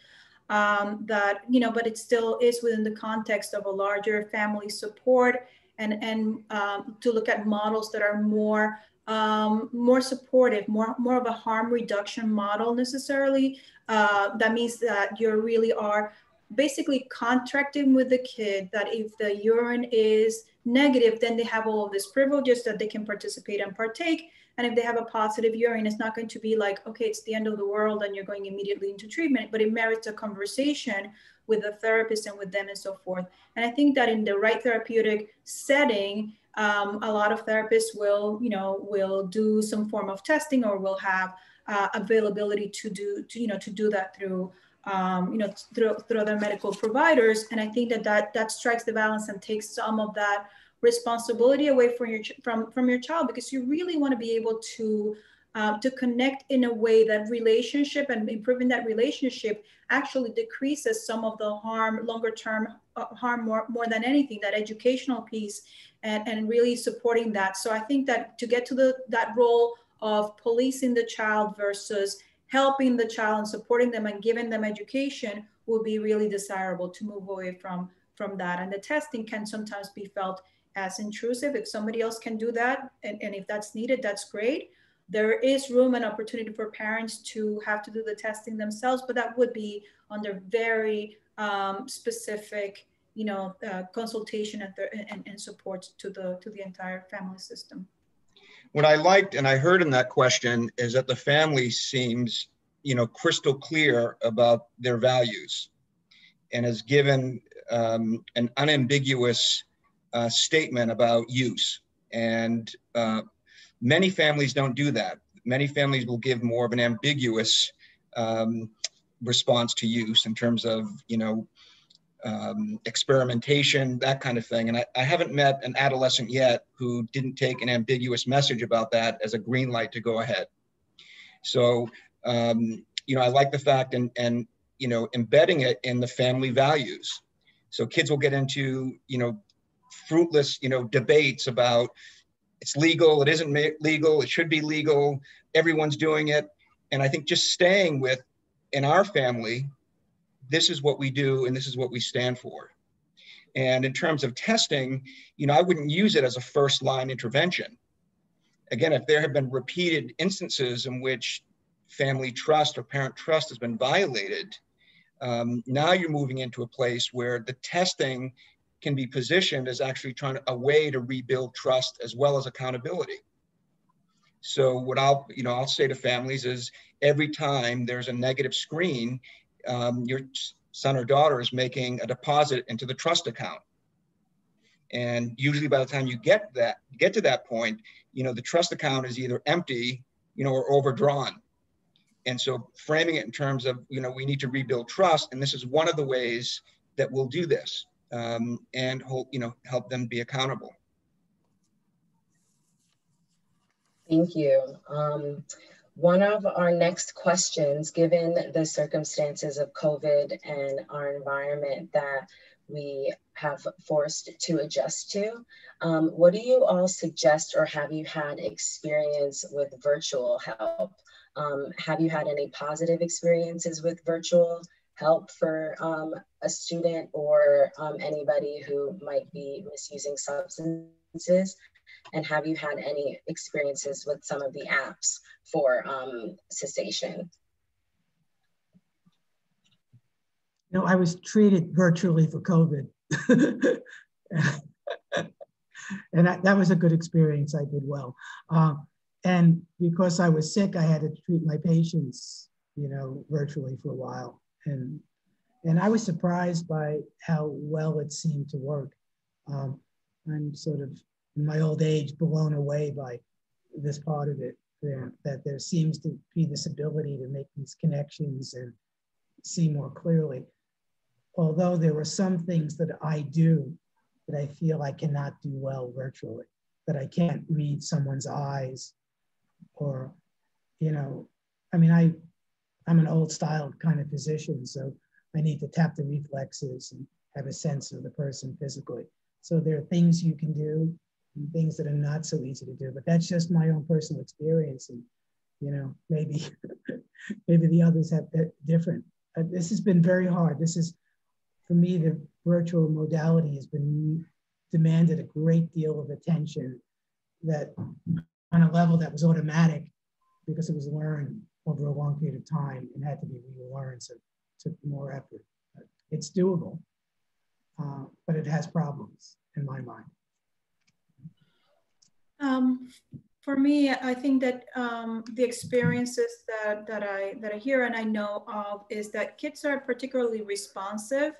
um, that, you know, but it still is within the context of a larger family support and, and um, to look at models that are more um, more supportive, more, more of a harm reduction model necessarily. Uh, that means that you really are basically contracting with the kid that if the urine is negative, then they have all of these privileges that they can participate and partake. And if they have a positive urine, it's not going to be like, okay, it's the end of the world and you're going immediately into treatment, but it merits a conversation with the therapist and with them and so forth. And I think that in the right therapeutic setting, um, a lot of therapists will, you know, will do some form of testing or will have uh, availability to do, to, you know, to do that through um, you know, through, through other medical providers. And I think that, that that strikes the balance and takes some of that responsibility away from your from from your child because you really want to be able to uh, to connect in a way that relationship and improving that relationship actually decreases some of the harm longer term uh, harm more more than anything that educational piece and, and really supporting that. So i think that to get to the that role of policing the child versus helping the child and supporting them and giving them education will be really desirable to move away from from that. And the testing can sometimes be felt as intrusive. If somebody else can do that and, and if that's needed that's great. There is room and opportunity for parents to have to do the testing themselves but that would be under very um, specific you know uh, consultation and, and, and support to the to the entire family system. What I liked and I heard in that question is that the family seems, you know, crystal clear about their values and has given um, an unambiguous uh, statement about use. And uh, many families don't do that. Many families will give more of an ambiguous um, response to use in terms of, you know, um, experimentation, that kind of thing. And I, I, haven't met an adolescent yet who didn't take an ambiguous message about that as a green light to go ahead. So, um, you know, I like the fact and, and, you know, embedding it in the family values. So kids will get into, you know, fruitless, you know, debates about it's legal, it isn't legal, it should be legal, everyone's doing it. And I think just staying with in our family, this is what we do and this is what we stand for. And in terms of testing, you know, I wouldn't use it as a first line intervention. Again, if there have been repeated instances in which family trust or parent trust has been violated, um, now you're moving into a place where the testing can be positioned as actually trying to, a way to rebuild trust as well as accountability. So what I'll, you know, I'll say to families is every time there's a negative screen, um, your son or daughter is making a deposit into the trust account. And usually by the time you get that, get to that point, you know, the trust account is either empty, you know, or overdrawn. And so framing it in terms of, you know, we need to rebuild trust. And this is one of the ways that we'll do this. Um, and hold, you know, help them be accountable. Thank you. Um, one of our next questions, given the circumstances of COVID and our environment that we have forced to adjust to, um, what do you all suggest or have you had experience with virtual help? Um, have you had any positive experiences with virtual help for um, a student or um, anybody who might be misusing substances? And have you had any experiences with some of the apps for um, cessation? Know, I was treated virtually for COVID. and that, that was a good experience. I did well. Uh, and because I was sick, I had to treat my patients, you know, virtually for a while. And and I was surprised by how well it seemed to work. Um, I'm sort of in my old age blown away by this part of it. There, that there seems to be this ability to make these connections and see more clearly. Although there are some things that I do that I feel I cannot do well virtually, that I can't read someone's eyes or, you know, I mean, I, I'm an old style kind of physician, so I need to tap the reflexes and have a sense of the person physically. So there are things you can do and things that are not so easy to do, but that's just my own personal experience. And, you know, maybe, maybe the others have that different. Uh, this has been very hard. This is, for me, the virtual modality has been demanded a great deal of attention that on a level that was automatic because it was learned over a long period of time and had to be relearned. So took more effort. But it's doable, uh, but it has problems in my mind. Um, for me, I think that um, the experiences that, that I that I hear and I know of is that kids are particularly responsive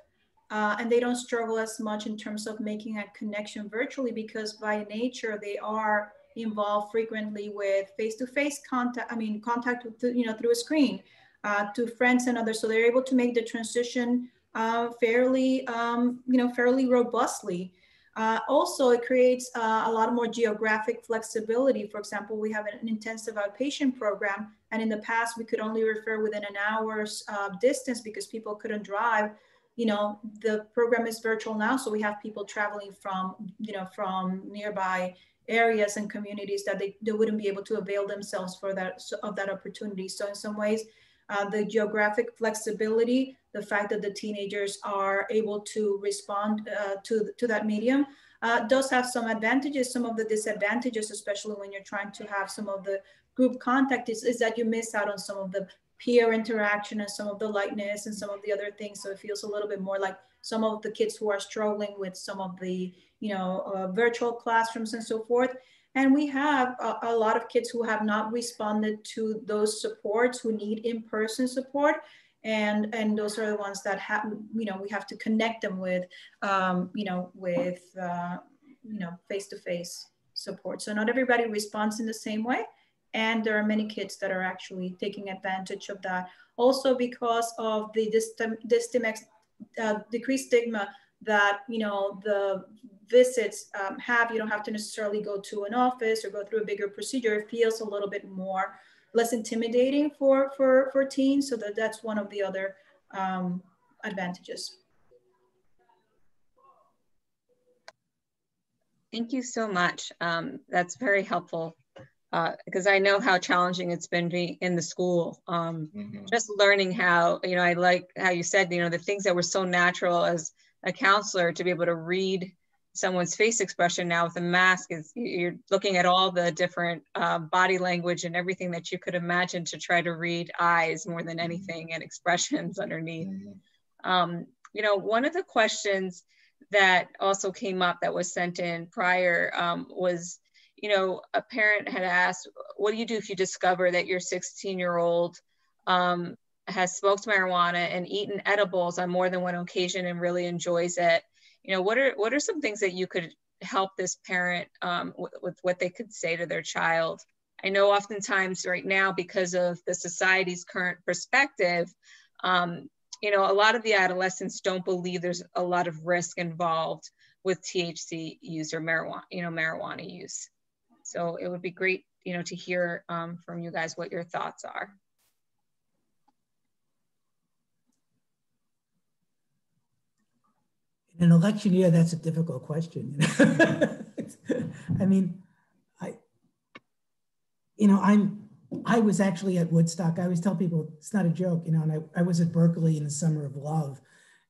uh, and they don't struggle as much in terms of making a connection virtually because by nature they are involved frequently with face-to-face contact, I mean, contact with, you know, through a screen uh, to friends and others. So they're able to make the transition uh, fairly, um, you know, fairly robustly. Uh, also, it creates uh, a lot more geographic flexibility. For example, we have an intensive outpatient program, and in the past, we could only refer within an hour's uh, distance because people couldn't drive. You know, the program is virtual now, so we have people traveling from, you know, from nearby areas and communities that they, they wouldn't be able to avail themselves for that of that opportunity. So in some ways, uh, the geographic flexibility, the fact that the teenagers are able to respond uh, to, to that medium uh, does have some advantages. Some of the disadvantages, especially when you're trying to have some of the group contact is, is that you miss out on some of the peer interaction and some of the lightness and some of the other things. So it feels a little bit more like some of the kids who are struggling with some of the you know, uh, virtual classrooms and so forth. And we have a, a, lot of kids who have not responded to those supports, who need in-person support. And, and those are the ones that have, you know, we have to connect them with, um, you know, with, uh, you know, face-to-face support. So not everybody responds in the same way. And there are many kids that are actually taking advantage of that. Also because of the uh, decreased stigma that, you know, the visits um, have, you don't have to necessarily go to an office or go through a bigger procedure. It feels a little bit more less intimidating for for for teens. So that that's one of the other um, advantages. Thank you so much. Um, that's very helpful because uh, I know how challenging it's been being in the school. Um, mm-hmm. Just learning how, you know, I like how you said, you know, the things that were so natural as a counselor to be able to read someone's face expression now with a mask is you're looking at all the different uh, body language and everything that you could imagine to try to read eyes more than anything and expressions underneath mm-hmm. um, you know one of the questions that also came up that was sent in prior um, was you know a parent had asked what do you do if you discover that your 16 year old um, has smoked marijuana and eaten edibles on more than one occasion and really enjoys it you know what are what are some things that you could help this parent um, with, with what they could say to their child i know oftentimes right now because of the society's current perspective um, you know, a lot of the adolescents don't believe there's a lot of risk involved with THC use or marijuana, you know, marijuana use. So it would be great, you know, to hear um, from you guys what your thoughts are. In an election year, that's a difficult question. I mean, I, you know, I'm I was actually at Woodstock. I always tell people it's not a joke, you know, and I, I was at Berkeley in the summer of love.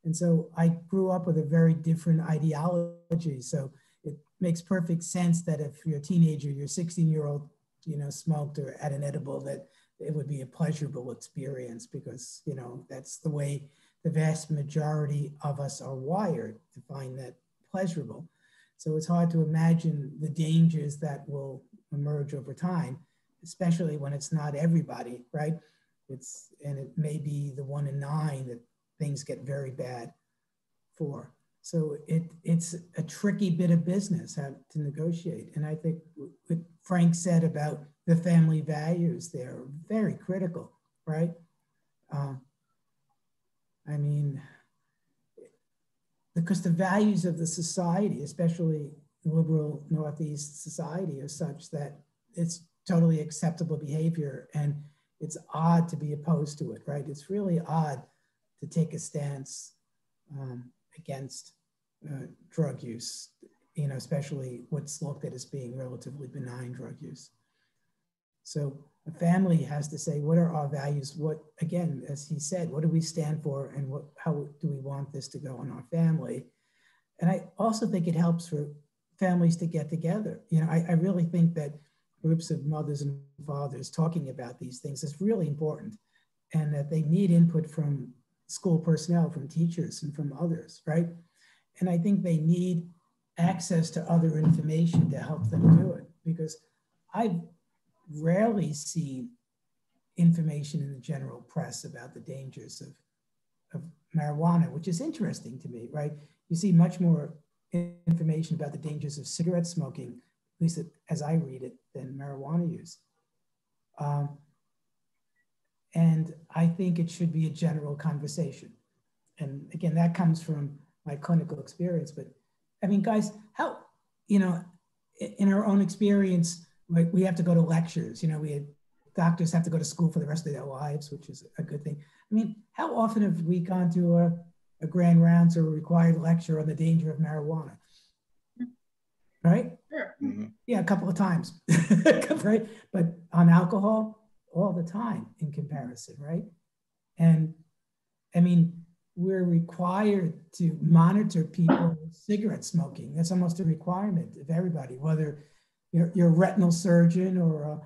And so I grew up with a very different ideology. So makes perfect sense that if you're a teenager, your 16 year old, you know, smoked or had an edible, that it would be a pleasurable experience because, you know, that's the way the vast majority of us are wired to find that pleasurable. So it's hard to imagine the dangers that will emerge over time especially when it's not everybody, right? It's and it may be the one in nine that things get very bad for. So it it's a tricky bit of business to negotiate. And I think what Frank said about the family values there are very critical, right? Uh, I mean, because the values of the society, especially liberal Northeast society, are such that it's totally acceptable behavior and it's odd to be opposed to it, right? It's really odd to take a stance um, against uh, drug use, you know, especially what's looked at as being relatively benign drug use. So a family has to say, what are our values? What, again, as he said, what do we stand for and what, how do we want this to go in our family? And I also think it helps for families to get together. You know, I, I really think that groups of mothers and fathers talking about these things is really important and that they need input from school personnel, from teachers and from others, right? And I think they need access to other information to help them do it because I've rarely seen information in the general press about the dangers of, of marijuana, which is interesting to me, right? You see much more information about the dangers of cigarette smoking at least as I read it, than marijuana use. Um, and I think it should be a general conversation. And again, that comes from my clinical experience. But I mean, guys, how, you know, in our own experience, like we have to go to lectures, you know, we had doctors have to go to school for the rest of their lives, which is a good thing. I mean, how often have we gone to a, a grand rounds or a required lecture on the danger of marijuana? right? Sure. Mm-hmm. Yeah, a couple of times, right? But on alcohol, all the time in comparison, right? And I mean, we're required to monitor people cigarette smoking. That's almost a requirement of everybody, whether you're, you're a retinal surgeon or a,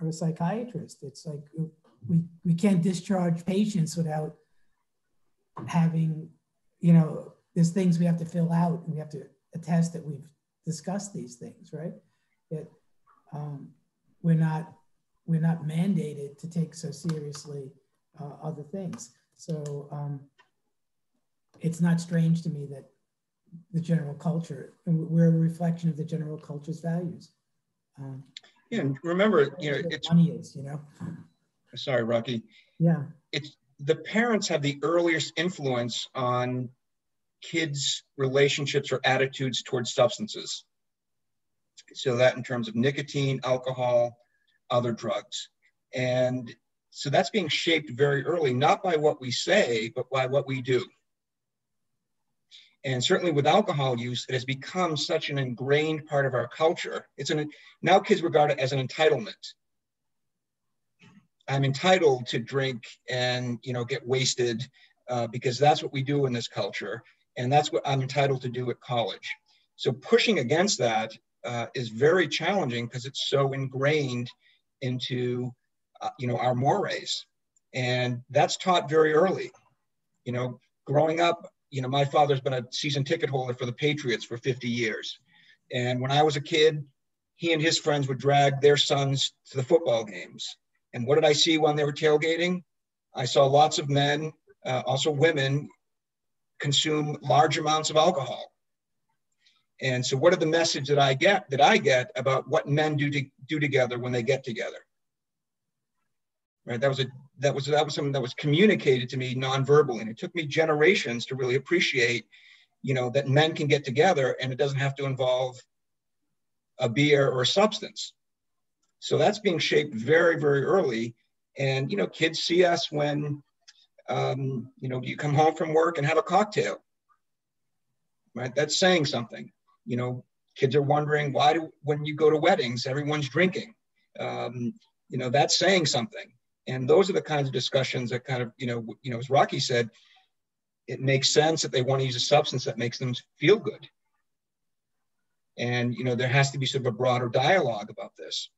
or a psychiatrist. It's like we, we can't discharge patients without having, you know, there's things we have to fill out and we have to attest that we've discussed these things, right? That um, we're not we're not mandated to take so seriously uh, other things. So um, it's not strange to me that the general culture we're a reflection of the general culture's values. Um, yeah, and remember, you know, it's money is, you know. Sorry, Rocky. Yeah. It's the parents have the earliest influence on kids' relationships or attitudes towards substances. So that in terms of nicotine, alcohol, other drugs. And so that's being shaped very early, not by what we say, but by what we do. And certainly with alcohol use, it has become such an ingrained part of our culture. It's an now kids regard it as an entitlement. I'm entitled to drink and you know get wasted uh, because that's what we do in this culture. And that's what I'm entitled to do at college. So pushing against that uh, is very challenging because it's so ingrained into, uh, you know, our mores. And that's taught very early. You know, growing up, you know, my father's been a season ticket holder for the Patriots for 50 years. And when I was a kid, he and his friends would drag their sons to the football games. And what did I see when they were tailgating? I saw lots of men, uh, also women, consume large amounts of alcohol. And so what are the message that I get that I get about what men do to do together when they get together? right? That was a that was that was something that was communicated to me non-verbally, and it took me generations to really appreciate, you know, that men can get together and it doesn't have to involve a beer or a substance. So that's being shaped very very early, and you know, kids see us when, um, you know, you come home from work and have a cocktail, right? That's saying something. You know, kids are wondering why do when you go to weddings everyone's drinking. Um, you know, that's saying something and those are the kinds of discussions that kind of, you know, you know, as Rocky said, it makes sense that they want to use a substance that makes them feel good. And, you know, there has to be sort of a broader dialogue about this.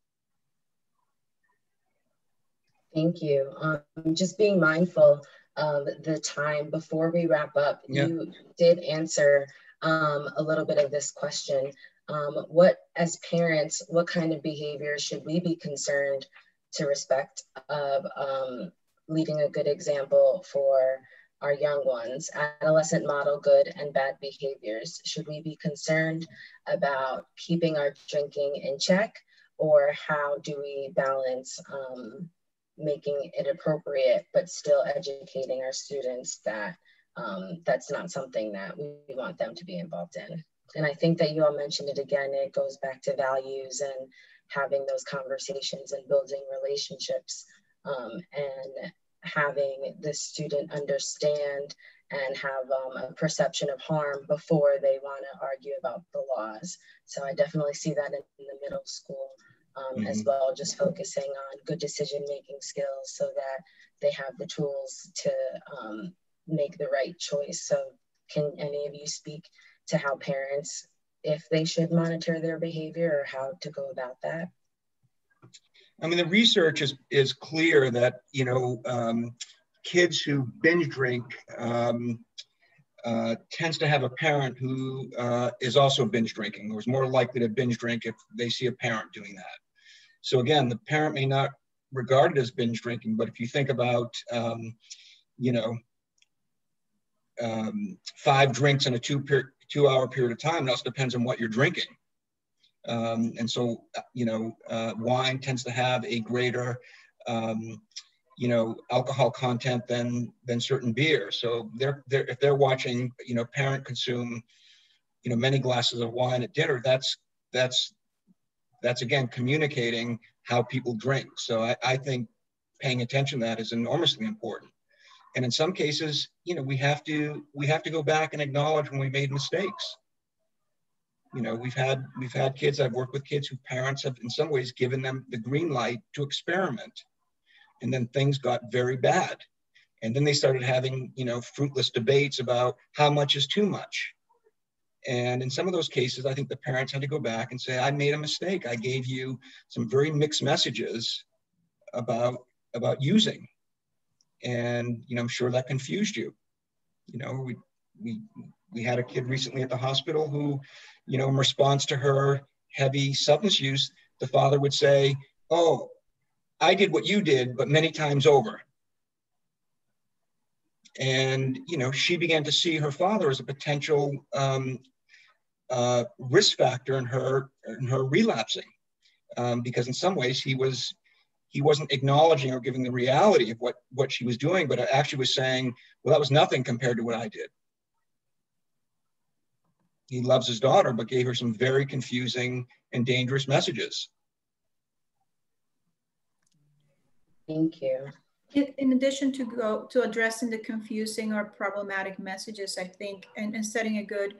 Thank you. Um, just being mindful of the time before we wrap up, yeah. you did answer um, a little bit of this question. Um, what, as parents, what kind of behavior should we be concerned to respect of um, leading a good example for our young ones. Adolescent model good and bad behaviors. Should we be concerned about keeping our drinking in check or how do we balance um, making it appropriate but still educating our students that um, that's not something that we want them to be involved in. And I think that you all mentioned it again, it goes back to values and having those conversations and building relationships um, and having the student understand and have um, a perception of harm before they want to argue about the laws. So I definitely see that in, in the middle school um, mm-hmm. as well, just focusing on good decision making skills so that they have the tools to um, make the right choice. So can any of you speak to how parents if they should monitor their behavior or how to go about that? I mean, the research is, is clear that, you know, um, kids who binge drink um, uh, tends to have a parent who uh, is also binge drinking or is more likely to binge drink if they see a parent doing that. So again, the parent may not regard it as binge drinking, but if you think about, um, you know, um, five drinks in a two per- two hour period of time. It also depends on what you're drinking. Um, and so, you know, uh, wine tends to have a greater, um, you know, alcohol content than than certain beer. So they're, they're if they're watching, you know, parent consume, you know, many glasses of wine at dinner, that's that's that's again communicating how people drink. So I, I think paying attention to that is enormously important and in some cases you know we have to we have to go back and acknowledge when we made mistakes. You know we've had we've had kids i've worked with kids whose parents have in some ways given them the green light to experiment. And then things got very bad. And then they started having you know fruitless debates about how much is too much. And in some of those cases i think the parents had to go back and say i made a mistake. I gave you some very mixed messages about about using and you know i'm sure that confused you. You know we we we had a kid recently at the hospital who you know in response to her heavy substance use the father would say oh i did what you did but many times over. And you know she began to see her father as a potential um, uh, risk factor in her in her relapsing um, because in some ways he was he wasn't acknowledging or giving the reality of what, what she was doing, but actually was saying, well, that was nothing compared to what I did. He loves his daughter, but gave her some very confusing and dangerous messages. Thank you. In addition to go to addressing the confusing or problematic messages, I think, and, and setting a good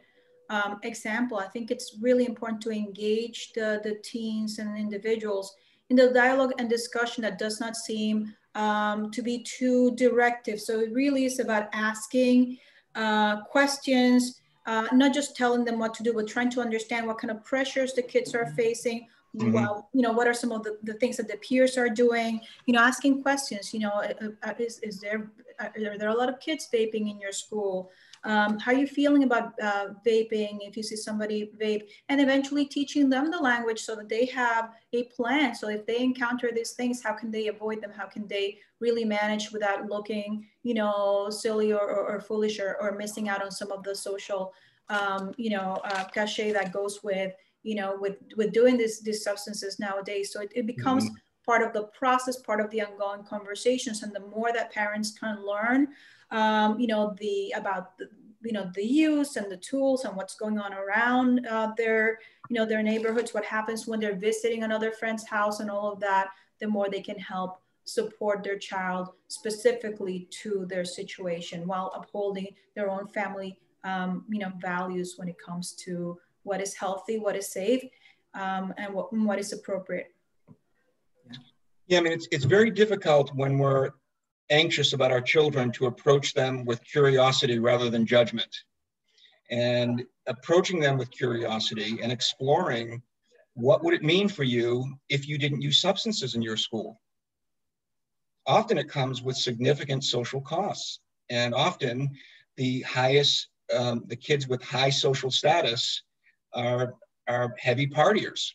um, example, I think it's really important to engage the, the teens and individuals in the dialogue and discussion that does not seem um, to be too directive. So it really is about asking uh, questions, uh, not just telling them what to do, but trying to understand what kind of pressures the kids are facing. Mm-hmm. Well, you know, what are some of the, the things that the peers are doing? You know, asking questions. You know, uh, uh is, is there are there a lot of kids vaping in your school? Um, how are you feeling about uh, vaping if you see somebody vape and eventually teaching them the language so that they have a plan. So if they encounter these things, how can they avoid them? How can they really manage without looking, you know, silly or, or, or foolish or, or, missing out on some of the social, um, you know, uh, cachet that goes with, you know, with, with doing this, these substances nowadays. So it, it becomes mm-hmm. part of the process, part of the ongoing conversations. And the more that parents can learn, um, you know, the about the, you know the use and the tools and what's going on around uh, their you know their neighborhoods what happens when they're visiting another friend's house and all of that the more they can help support their child specifically to their situation while upholding their own family um, you know values when it comes to what is healthy what is safe um, and what, what is appropriate. Yeah i mean it's, it's very difficult when we're anxious about our children to approach them with curiosity rather than judgment. And approaching them with curiosity and exploring what would it mean for you if you didn't use substances in your school? Often it comes with significant social costs. And often the highest, um, the kids with high social status are, are heavy partiers.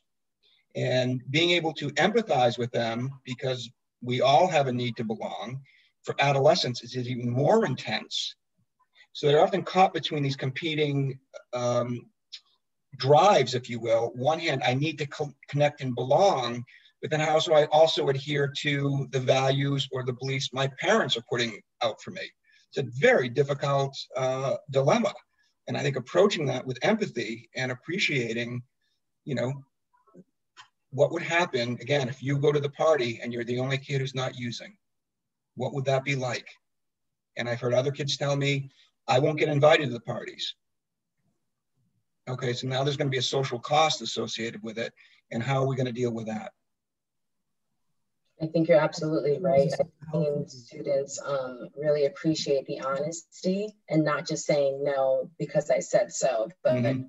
And being able to empathize with them because we all have a need to belong for adolescents is even more intense. So they're often caught between these competing um, drives, if you will. One hand, I need to co connect and belong, but then how do I also adhere to the values or the beliefs my parents are putting out for me? It's a very difficult uh, dilemma. And I think approaching that with empathy and appreciating, you know, what would happen again if you go to the party and you're the only kid who's not using? What would that be like? And I've heard other kids tell me, I won't get invited to the parties. Okay, so now there's going to be a social cost associated with it. And how are we going to deal with that? I think you're absolutely right. I think students um, really appreciate the honesty and not just saying no because I said so, but mm-hmm.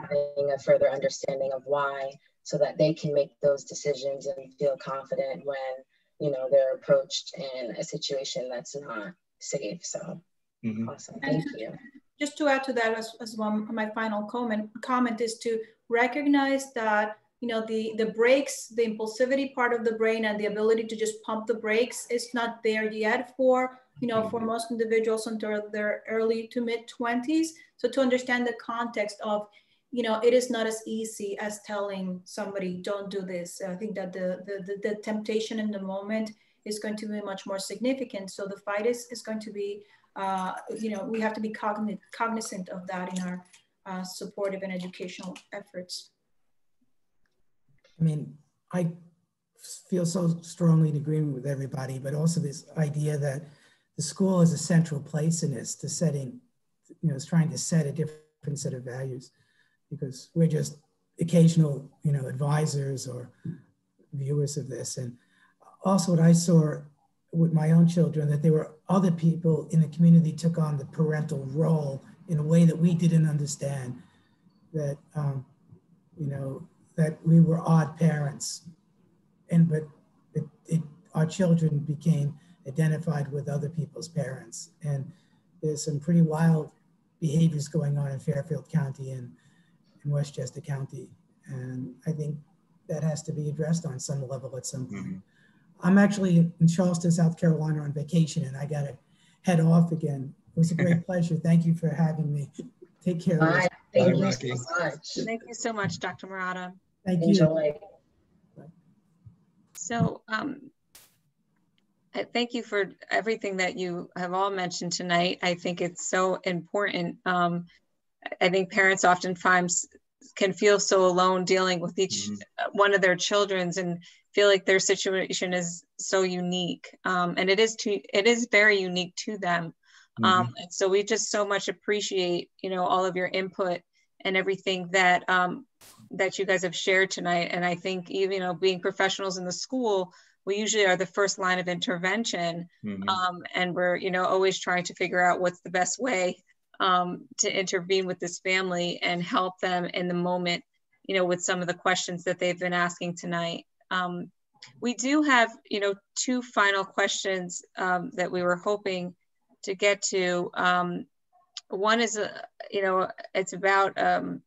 having a further understanding of why so that they can make those decisions and feel confident when you know they're approached in a situation that's not safe so mm-hmm. awesome thank you just to add to that as, as one my final comment comment is to recognize that you know the the brakes the impulsivity part of the brain and the ability to just pump the brakes is not there yet for you know for mm-hmm. most individuals until their early to mid 20s so to understand the context of you know, it is not as easy as telling somebody, don't do this. I think that the, the, the, the temptation in the moment is going to be much more significant. So the fight is, is going to be, uh, you know, we have to be cognizant, cognizant of that in our uh, supportive and educational efforts. I mean, I feel so strongly in agreement with everybody, but also this idea that the school is a central place in this, to setting, you know, is trying to set a different set of values because we're just occasional, you know, advisors or viewers of this. And also what I saw with my own children, that there were other people in the community took on the parental role in a way that we didn't understand that, um, you know, that we were odd parents. And, but it, it, our children became identified with other people's parents. And there's some pretty wild behaviors going on in Fairfield County and in Westchester County. And I think that has to be addressed on some level at some point. Mm-hmm. I'm actually in Charleston, South Carolina on vacation and I got to head off again. It was a great pleasure. Thank you for having me. Take care. Bye. Thank Bye, you so much. Thank you so much, Dr. Marotta. Thank Enjoy. you. So um, I thank you for everything that you have all mentioned tonight. I think it's so important um, I think parents oftentimes can feel so alone dealing with each mm-hmm. one of their children's and feel like their situation is so unique um, and it is to it is very unique to them mm-hmm. um, and so we just so much appreciate you know all of your input and everything that um, that you guys have shared tonight and i think even you know being professionals in the school we usually are the first line of intervention mm-hmm. Um, and we're you know always trying to figure out what's the best way um, to intervene with this family and help them in the moment, you know, with some of the questions that they've been asking tonight. Um, we do have, you know, two final questions um, that we were hoping to get to. Um, one is, uh, you know, it's about, um,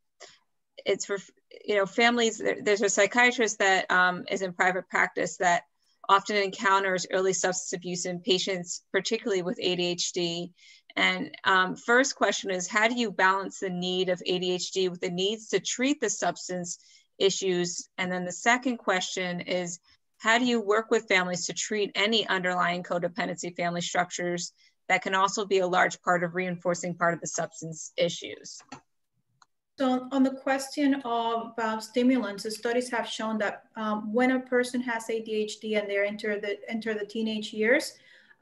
it's for, you know, families, there, there's a psychiatrist that um, is in private practice that often encounters early substance abuse in patients, particularly with ADHD. And um, first question is, how do you balance the need of ADHD with the needs to treat the substance issues? And then the second question is, how do you work with families to treat any underlying codependency family structures that can also be a large part of reinforcing part of the substance issues? So on the question of uh, stimulants, studies have shown that um, when a person has ADHD and they enter the enter the teenage years,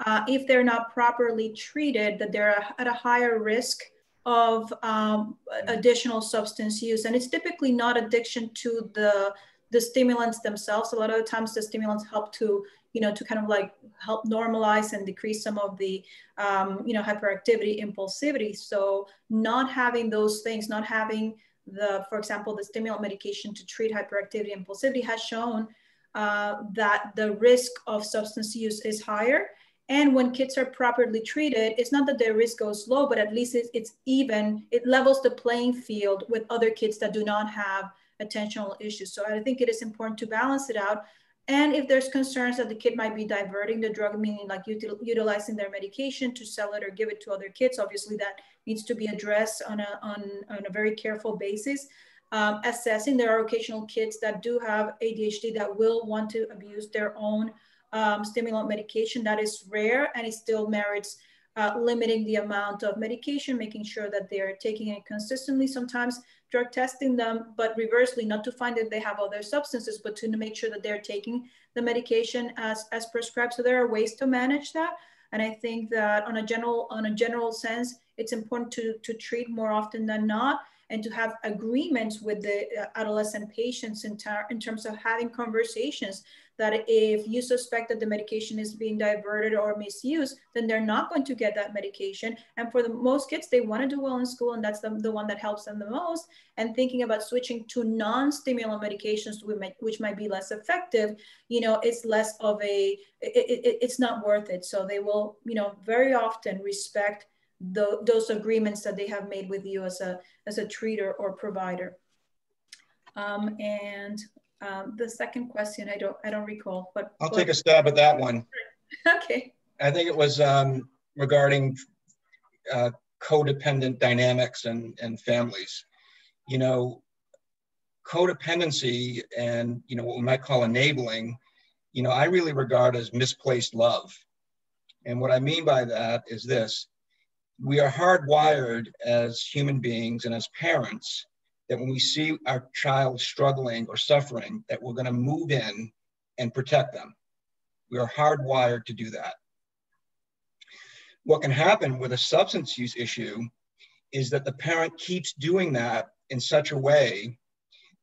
uh, if they're not properly treated, that they're at a higher risk of um, additional substance use. And it's typically not addiction to the the stimulants themselves. A lot of the times, the stimulants help to you know, to kind of like help normalize and decrease some of the, um, you know, hyperactivity, impulsivity. So not having those things, not having the, for example, the stimulant medication to treat hyperactivity, impulsivity has shown uh, that the risk of substance use is higher. And when kids are properly treated, it's not that their risk goes low, but at least it's, it's even, it levels the playing field with other kids that do not have attentional issues. So I think it is important to balance it out and if there's concerns that the kid might be diverting the drug, meaning like util utilizing their medication to sell it or give it to other kids, obviously that needs to be addressed on a, on, on a very careful basis. Um, assessing there are occasional kids that do have ADHD that will want to abuse their own um, stimulant medication. That is rare and it still merits uh, limiting the amount of medication, making sure that they're taking it consistently. Sometimes drug testing them, but reversely, not to find that they have other substances, but to make sure that they're taking the medication as, as prescribed. So there are ways to manage that. And I think that on a general, on a general sense, it's important to, to treat more often than not and to have agreements with the uh, adolescent patients in, ter in terms of having conversations that if you suspect that the medication is being diverted or misused, then they're not going to get that medication. And for the most kids, they want to do well in school, and that's the, the one that helps them the most. And thinking about switching to non-stimulant medications, which might be less effective, you know, it's less of a, it, it, it's not worth it. So they will, you know, very often respect the, those agreements that they have made with you as a, as a treater or provider. Um, and um, the second question, I don't, I don't recall, but. I'll take a stab at that one. okay. I think it was um, regarding uh, codependent dynamics and, and families. You know, codependency and, you know, what we might call enabling, you know, I really regard as misplaced love. And what I mean by that is this, we are hardwired as human beings and as parents that when we see our child struggling or suffering, that we're going to move in and protect them. We are hardwired to do that. What can happen with a substance use issue is that the parent keeps doing that in such a way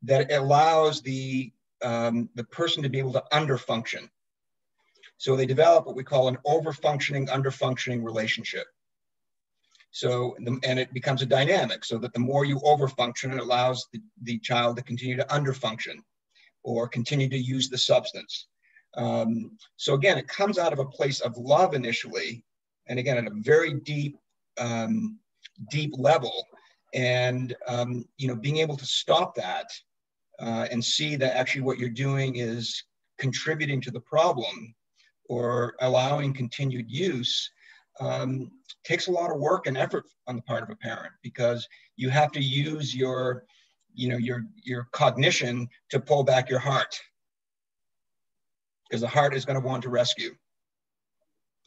that it allows the, um, the person to be able to underfunction. So they develop what we call an overfunctioning, underfunctioning relationship. So, and it becomes a dynamic so that the more you overfunction, it allows the, the child to continue to underfunction or continue to use the substance. Um, so again, it comes out of a place of love initially, and again, at a very deep, um, deep level. And, um, you know, being able to stop that uh, and see that actually what you're doing is contributing to the problem or allowing continued use um, takes a lot of work and effort on the part of a parent because you have to use your, you know, your, your cognition to pull back your heart because the heart is going to want to rescue.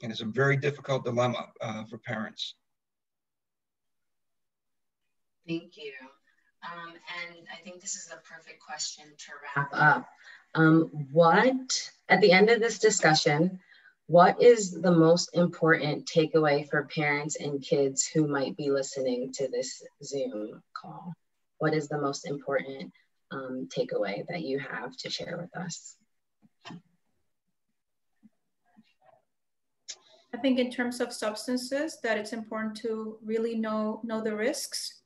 And it's a very difficult dilemma uh, for parents. Thank you. Um, and I think this is the perfect question to wrap up. Um, what, at the end of this discussion, what is the most important takeaway for parents and kids who might be listening to this Zoom call? What is the most important um, takeaway that you have to share with us? I think in terms of substances, that it's important to really know, know the risks,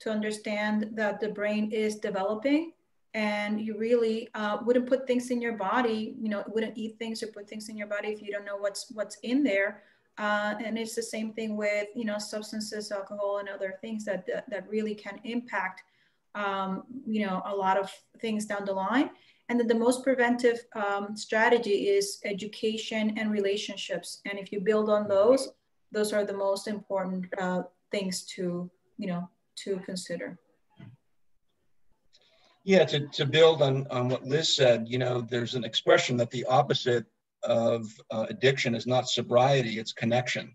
to understand that the brain is developing and you really uh, wouldn't put things in your body you know wouldn't eat things or put things in your body if you don't know what's what's in there. Uh, and it's the same thing with you know substances alcohol and other things that that, that really can impact um, you know a lot of things down the line. And then the most preventive um, strategy is education and relationships. And if you build on those those are the most important uh, things to you know to consider Yeah, to, to build on, on what Liz said, you know, there's an expression that the opposite of uh, addiction is not sobriety, it's connection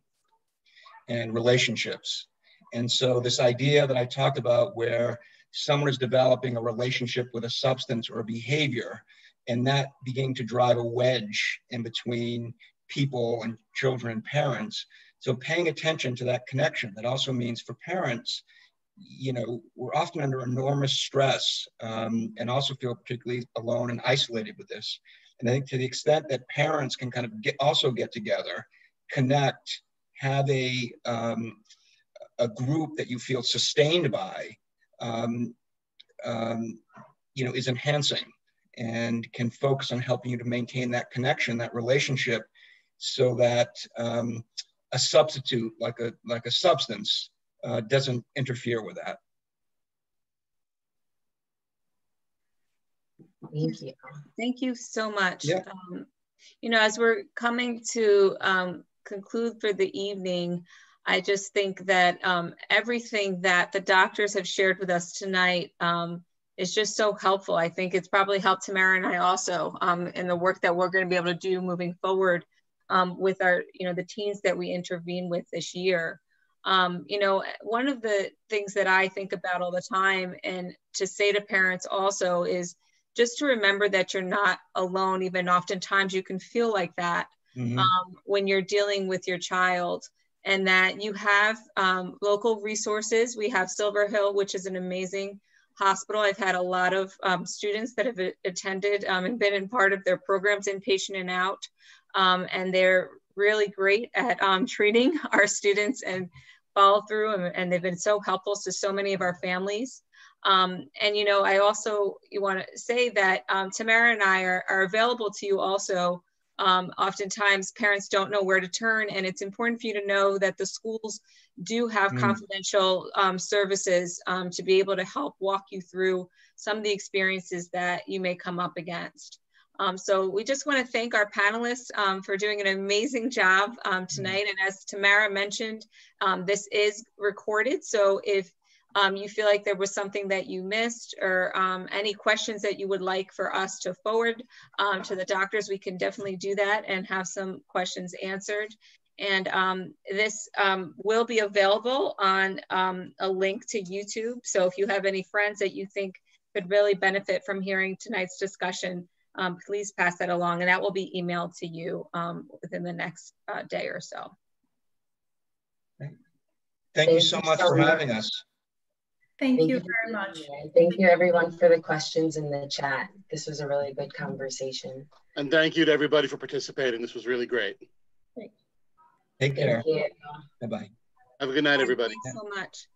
and relationships. And so this idea that I talked about where someone is developing a relationship with a substance or a behavior, and that beginning to drive a wedge in between people and children and parents. So paying attention to that connection, that also means for parents, you know, we're often under enormous stress um, and also feel particularly alone and isolated with this. And I think to the extent that parents can kind of get also get together, connect, have a um, a group that you feel sustained by, um, um, you know, is enhancing and can focus on helping you to maintain that connection, that relationship, so that um, a substitute like a like a substance uh, doesn't interfere with that. Thank you. Thank you so much. Yeah. Um, you know, as we're coming to um, conclude for the evening, I just think that um, everything that the doctors have shared with us tonight um, is just so helpful. I think it's probably helped Tamara and I also um, in the work that we're going to be able to do moving forward um, with our, you know, the teens that we intervene with this year. Um, you know, one of the things that I think about all the time and to say to parents also is just to remember that you're not alone. Even oftentimes you can feel like that mm-hmm. um, when you're dealing with your child, and that you have um, local resources. We have Silver Hill, which is an amazing hospital. I've had a lot of um, students that have attended um, and been in part of their programs, inpatient and out, um, and they're really great at um, treating our students and follow through, and, and, they've been so helpful to so many of our families. Um, and you know, I also you want to say that um, Tamara and I are, are available to you also. Um, oftentimes, parents don't know where to turn, and it's important for you to know that the schools do have mm. confidential um, services um, to be able to help walk you through some of the experiences that you may come up against. Um, so we just want to thank our panelists um, for doing an amazing job um, tonight. And as Tamara mentioned, um, this is recorded. So if um, you feel like there was something that you missed or um, any questions that you would like for us to forward to the doctors, we can definitely do that and have some questions answered. And this will be available on a link to YouTube. So if you have any friends that you think could really benefit from hearing tonight's discussion, um, please pass that along and that will be emailed to you um, within the next uh, day or so. Thank, Thank you so much for having us. Thank, Thank you, you very much. Thank you everyone for the questions in the chat. This was a really good conversation. And thank you to everybody for participating. This was really great. Take care. Bye-bye. Have a good night, everybody. Thanks so much.